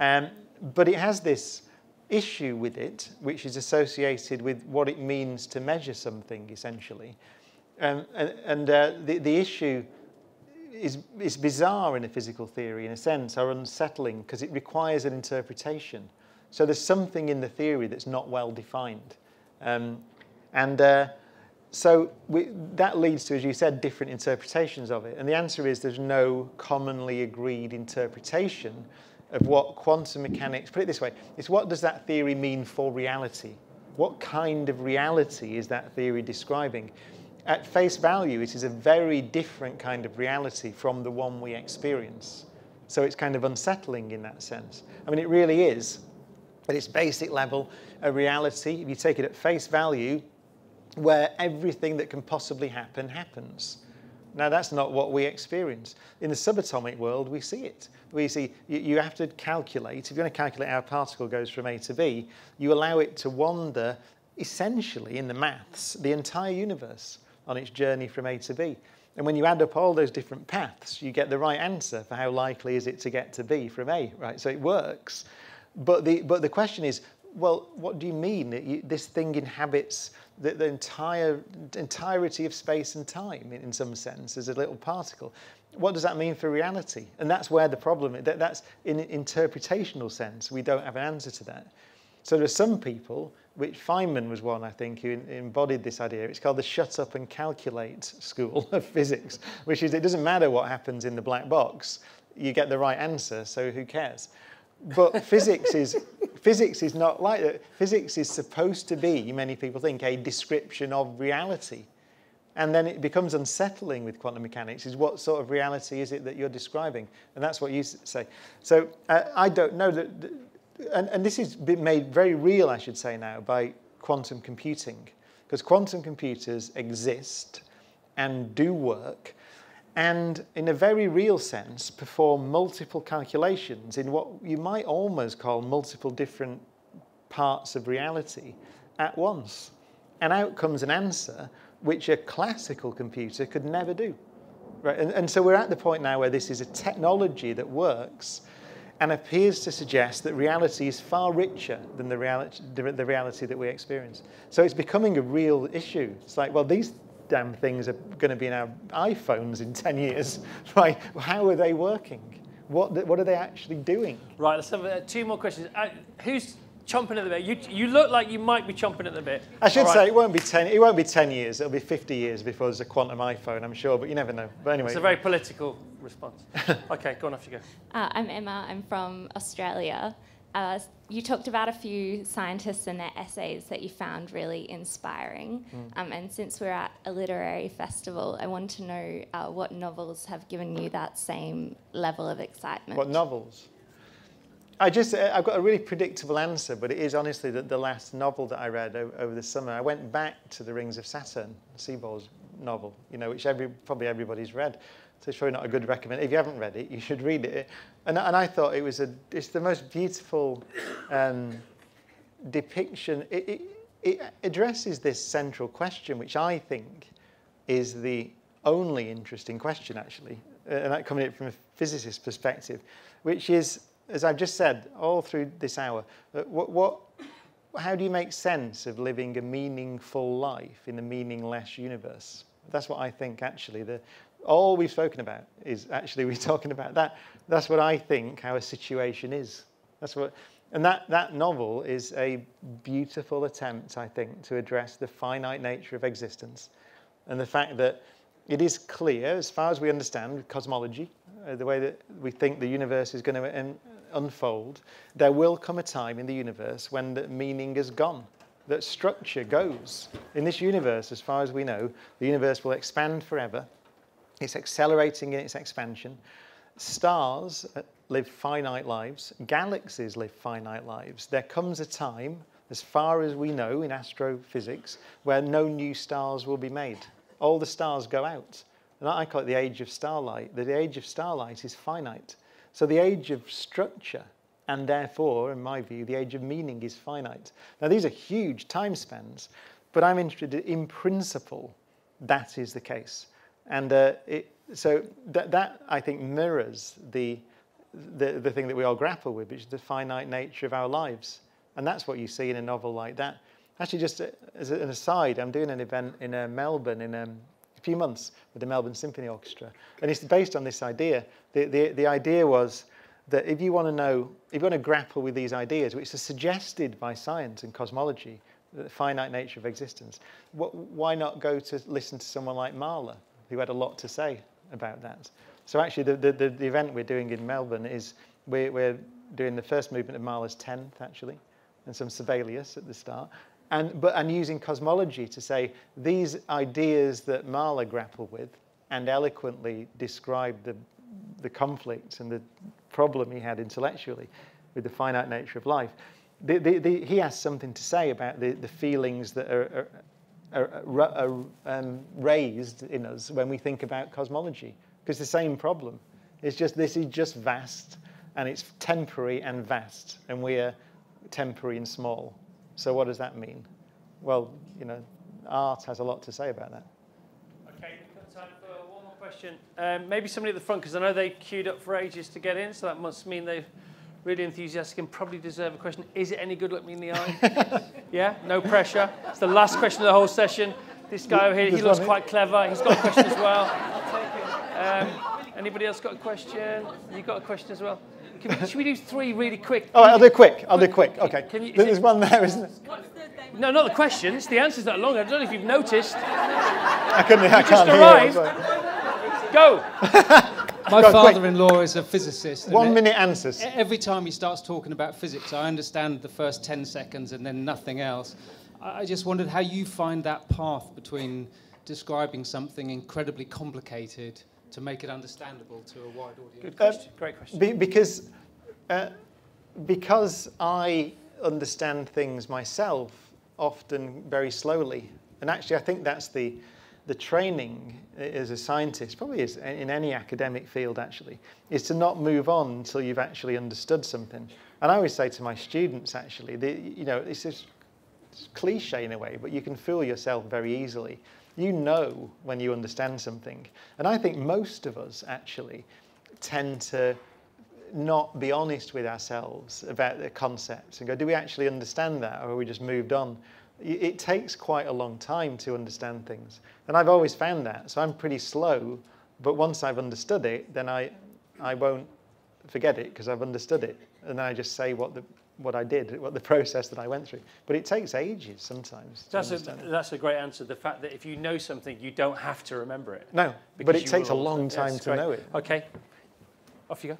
Um, but it has this issue with it, which is associated with what it means to measure something, essentially. Um, and and uh, the, the issue is, is bizarre in a physical theory, in a sense, or unsettling, because it requires an interpretation. So there's something in the theory that's not well defined. Um, and uh, so we, that leads to, as you said, different interpretations of it. And the answer is there's no commonly agreed interpretation of what quantum mechanics, put it this way, it's what does that theory mean for reality? What kind of reality is that theory describing? At face value, it is a very different kind of reality from the one we experience. So it's kind of unsettling in that sense. I mean, it really is, at its basic level, a reality, if you take it at face value, where everything that can possibly happen happens. Now, that's not what we experience. In the subatomic world, we see it. We see you, you have to calculate, if you want to calculate how a particle goes from A to B, you allow it to wander essentially in the maths, the entire universe on its journey from A to B. And when you add up all those different paths, you get the right answer for how likely is it to get to B from A, right? So it works. But the, but the question is, well, what do you mean this thing inhabits the, the entire entirety of space and time in, in some sense as a little particle? What does that mean for reality? And that's where the problem is. That, that's in an interpretational sense. We don't have an answer to that. So there are some people, which Feynman was one, I think, who embodied this idea. It's called the shut up and calculate school (laughs) of physics, which is it doesn't matter what happens in the black box, you get the right answer, so who cares? But (laughs) physics is physics is not like that. Physics is supposed to be, many people think, a description of reality. And then it becomes unsettling with quantum mechanics is what sort of reality is it that you're describing? And that's what you say. So uh, I don't know that, and, and this has been made very real, I should say now, by quantum computing. Because quantum computers exist and do work and in a very real sense perform multiple calculations in what you might almost call multiple different parts of reality at once. And out comes an answer which a classical computer could never do. Right? And, and so we're at the point now where this is a technology that works and appears to suggest that reality is far richer than the reality, the, the reality that we experience. So it's becoming a real issue. It's like, well, these damn things are going to be in our iPhones in 10 years. (laughs) Right? How are they working? What, what are they actually doing? Right, let's have uh, two more questions. Uh, who's chomping at the bit? You, you look like you might be chomping at the bit. I should right. say it won't be 10. It won't be 10 years. It'll be 50 years before there's a quantum iPhone. I'm sure, but you never know. But anyway, it's a very political response. (laughs) okay, go on. Off you go. Uh, I'm Emma. I'm from Australia. Uh, you talked about a few scientists and their essays that you found really inspiring. Mm. Um, and since we're at a literary festival, I want to know uh, what novels have given you that same level of excitement. What novels? I just, uh, I've got a really predictable answer, but it is honestly the, the last novel that I read over the summer. I went back to The Rings of Saturn, Sebald's novel, you know, which every, probably everybody's read. So it's probably not a good recommend. If you haven't read it, you should read it. And, and I thought it was a, it's the most beautiful um, depiction. It, it, it addresses this central question, which I think is the only interesting question, actually, uh, and that coming from a physicist perspective, which is, as I've just said, all through this hour, what, what, how do you make sense of living a meaningful life in a meaningless universe? That's what I think, actually. The, all we've spoken about is actually (laughs) we're talking about that. That's what I think our situation is. That's what, and that, that novel is a beautiful attempt, I think, to address the finite nature of existence and the fact that it is clear, as far as we understand cosmology, uh, the way that we think the universe is going to un- unfold, there will come a time in the universe when the meaning is gone, that structure goes. In this universe, as far as we know, the universe will expand forever. It's accelerating in its expansion. Stars live finite lives, galaxies live finite lives. There comes a time, as far as we know in astrophysics, where no new stars will be made. All the stars go out. And I call it the age of starlight. The age of starlight is finite. So the age of structure, and therefore, in my view, the age of meaning is finite. Now, these are huge time spans, but I'm interested in principle, that is the case. And uh, it, so that, that, I think, mirrors the the, the thing that we all grapple with, which is the finite nature of our lives. And that's what you see in a novel like that. Actually, just as an aside, I'm doing an event in uh, Melbourne in um, a few months with the Melbourne Symphony Orchestra. And it's based on this idea. The, the, the idea was that if you want to know, if you want to grapple with these ideas, which are suggested by science and cosmology, the finite nature of existence, what, why not go to listen to someone like Mahler, who had a lot to say about that? So actually, the, the, the event we're doing in Melbourne is we're, we're doing the first movement of Mahler's 10th, actually, and some Sibelius at the start. And, but, and using cosmology to say these ideas that Mahler grappled with and eloquently described the, the conflict and the problem he had intellectually with the finite nature of life, the, the, the, he has something to say about the, the feelings that are, are, are, are um, raised in us when we think about cosmology because the same problem. It's just this is just vast, and it's temporary and vast, and we're temporary and small. So what does that mean? Well, you know, art has a lot to say about that. Okay, we've got time for one more question. Um, maybe somebody at the front, because I know they queued up for ages to get in, so that must mean they're really enthusiastic and probably deserve a question. Is it any good? Look me in the eye. (laughs) yeah, no pressure. It's the last question of the whole session. This guy over here, he looks quite clever. He's got a question as well. (laughs) Um, anybody else got a question? You got a question as well? We, should we do three really quick? Oh, I'll do quick. I'll do quick. Okay. Can you, There's it, one there, isn't it? No, not the questions. The answer's not long. I don't know if you've noticed. I couldn't. I you just arrived. Go. (laughs) My father-in-law is a physicist. One minute answers. Every time he starts talking about physics, I understand the first 10 seconds and then nothing else. I just wondered how you find that path between describing something incredibly complicated to make it understandable to a wide audience? Good question. Uh, Great question. Be, because, uh, because I understand things myself often very slowly. And actually, I think that's the, the training as a scientist, probably is in any academic field actually, is to not move on until you've actually understood something. And I always say to my students actually, the, you know, it's just cliche in a way, but you can fool yourself very easily. You know when you understand something. And I think most of us actually tend to not be honest with ourselves about the concepts and go, do we actually understand that or are we just moved on? It takes quite a long time to understand things. And I've always found that. So I'm pretty slow, but once I've understood it, then I, I won't forget it because I've understood it. And then I just say what the, what I did, what the (laughs) process that I went through. But it takes ages sometimes. That's a, that's a great answer. The fact that if you know something, you don't have to remember it. No, but it takes a long time to great. know it. Okay, off you go.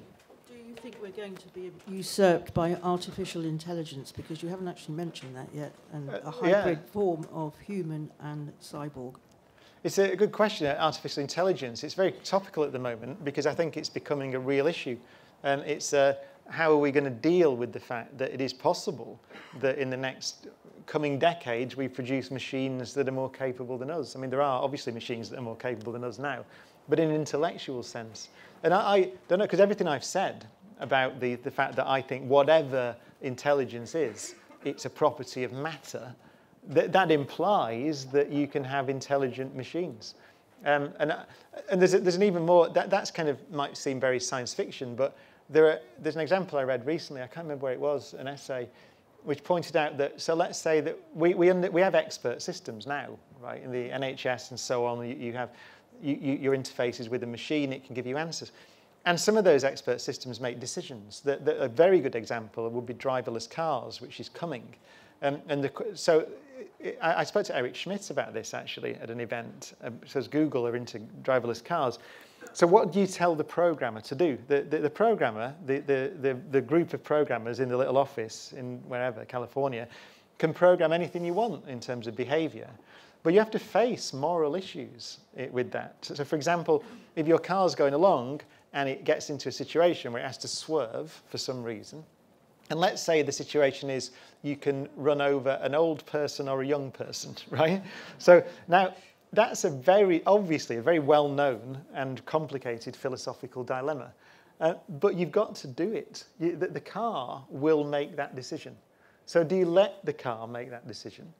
Think we're going to be usurped by artificial intelligence? Because you haven't actually mentioned that yet, and uh, a hybrid yeah. form of human and cyborg. It's a good question, artificial intelligence. It's very topical at the moment because I think it's becoming a real issue. And it's, uh, how are we going to deal with the fact that it is possible that in the next coming decades we produce machines that are more capable than us? I mean, there are obviously machines that are more capable than us now, but in an intellectual sense. And I, I don't know, because everything I've said about the, the fact that I think whatever intelligence is, it's a property of matter, that, that implies that you can have intelligent machines. Um, and, uh, and there's, a, there's an even more, that, that's kind of might seem very science fiction, but there are, there's an example I read recently, I can't remember where it was, an essay, which pointed out that, so let's say that we, we, we have expert systems now, right, in the NHS and so on, you, you have you, you, your interfaces with a machine, it can give you answers. And some of those expert systems make decisions. The, the, a very good example would be driverless cars, which is coming. Um, and the, so I, I spoke to Eric Schmidt about this actually at an event. Um, says Google are into driverless cars. So what do you tell the programmer to do? The, the, the programmer, the, the, the, group of programmers in the little office in wherever, California, can program anything you want in terms of behavior. But you have to face moral issues with that. So for example, if your car's going along and it gets into a situation where it has to swerve for some reason, and let's say the situation is you can run over an old person or a young person, (laughs) right? So now that's a very, obviously, a very well known and complicated philosophical dilemma. Uh, but you've got to do it. You, the, the car will make that decision. So do you let the car make that decision?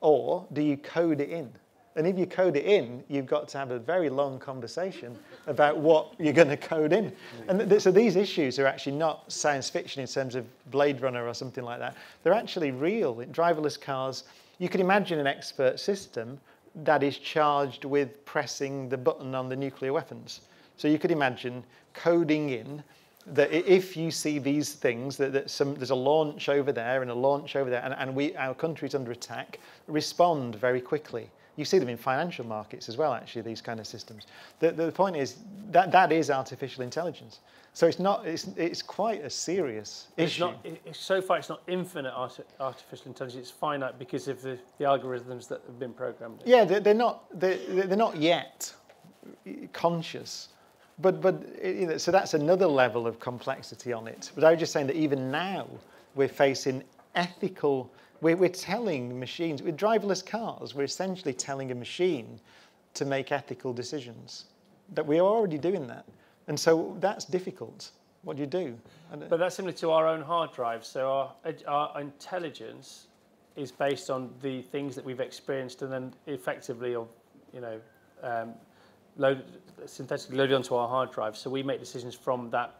Or do you code it in? And if you code it in, you've got to have a very long conversation about what you're going to code in. And th- so these issues are actually not science fiction in terms of Blade Runner or something like that. They're actually real. In driverless cars, you can imagine an expert system that is charged with pressing the button on the nuclear weapons. So you could imagine coding in that if you see these things, that, that some, there's a launch over there and a launch over there, and, and we, our country's under attack, respond very quickly. You see them in financial markets as well, actually, these kind of systems. The, the point is that that is artificial intelligence. So it's not. It's, it's quite a serious it's issue. Not, it's, so far, it's not infinite art, artificial intelligence. It's finite because of the, the algorithms that have been programmed. Yeah, they're, they're not. They're, they're not yet conscious. But, but you know, so that's another level of complexity on it. But I was just saying that even now we're facing ethical, we're, we're telling machines, with driverless cars, we're essentially telling a machine to make ethical decisions. That we are already doing that. And so that's difficult. What do you do? But that's similar to our own hard drives. So our, our intelligence is based on the things that we've experienced and then effectively, of, you know, um, load, synthetically loaded onto our hard drive. So we make decisions from that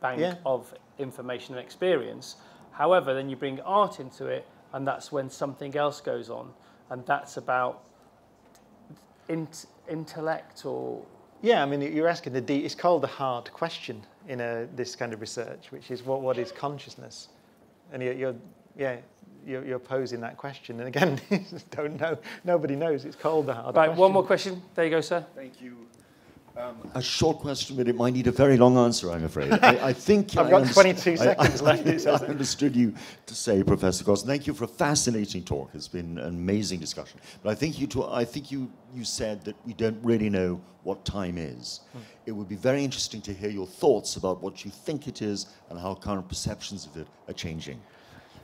bank yeah. of information and experience. However, then you bring art into it, and that's when something else goes on, and that's about int- intellect or. Yeah, I mean, you're asking the deep. It's called the hard question in a, this kind of research, which is what what is consciousness, and you're, you're yeah, you're, you're, posing that question. And again, (laughs) don't know. Nobody knows. It's called the hard right, question. one more question. There you go, sir. Thank you. Um, a short question, but it might need a very long answer, I'm afraid. I, I (laughs) think I've I got 22 seconds I, left. (laughs) I, understood you to say, Professor Cox. Thank you for a fascinating talk. It's been an amazing discussion. But I think you, I think you, you said that we don't really know what time is. Hmm. It would be very interesting to hear your thoughts about what you think it is and how current perceptions of it are changing.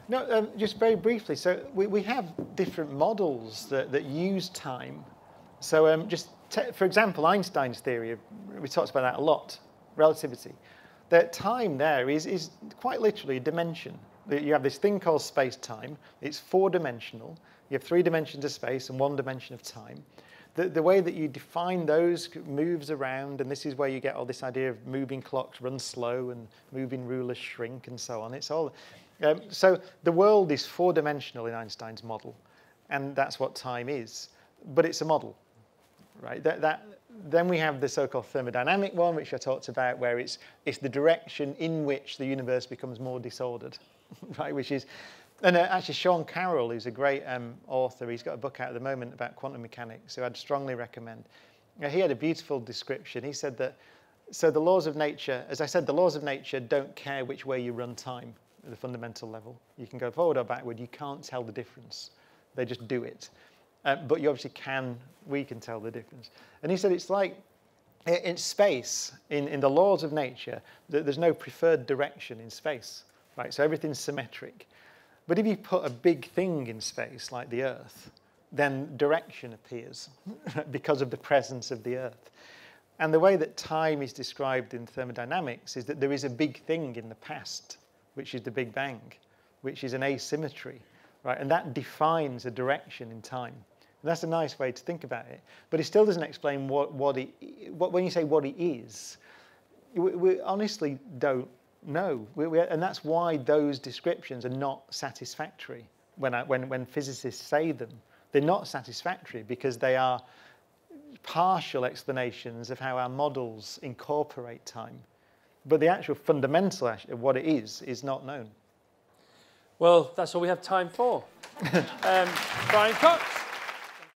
No, um, just very briefly. So we, we have different models that, that use time. So um, just for example, Einstein's theory, we talked about that a lot, relativity. That time there is, is quite literally a dimension. You have this thing called space-time. It's four-dimensional. You have three dimensions of space and one dimension of time. The, the way that you define those moves around, and this is where you get all this idea of moving clocks run slow and moving rulers shrink and so on. It's all um, so the world is four-dimensional in Einstein's model, and that's what time is. But it's a model, right? That, that, then we have the so-called thermodynamic one, which I talked about, where it's, it's the direction in which the universe becomes more disordered, (laughs) right? Which is, and uh, actually Sean Carroll, who's a great um, author, he's got a book out at the moment about quantum mechanics, who I'd strongly recommend. Now, he had a beautiful description. He said that, so the laws of nature, as I said, the laws of nature don't care which way you run time at the fundamental level. You can go forward or backward. You can't tell the difference. They just do it. Uh, but you obviously can, we can tell the difference. And he said it's like in space, in, in the laws of nature, there's no preferred direction in space, right? So everything's symmetric. But if you put a big thing in space, like the Earth, then direction appears (laughs) because of the presence of the Earth. And the way that time is described in thermodynamics is that there is a big thing in the past which is the Big Bang, which is an asymmetry, right? And that defines a direction in time. And that's a nice way to think about it. But it still doesn't explain what, what, it, what when you say what it is, we, we honestly don't know. We, we, and that's why those descriptions are not satisfactory when, I, when, when physicists say them. They're not satisfactory because they are partial explanations of how our models incorporate time. But the actual fundamental of what it is is not known. Well, that's all we have time for. (laughs) um, Brian Cox.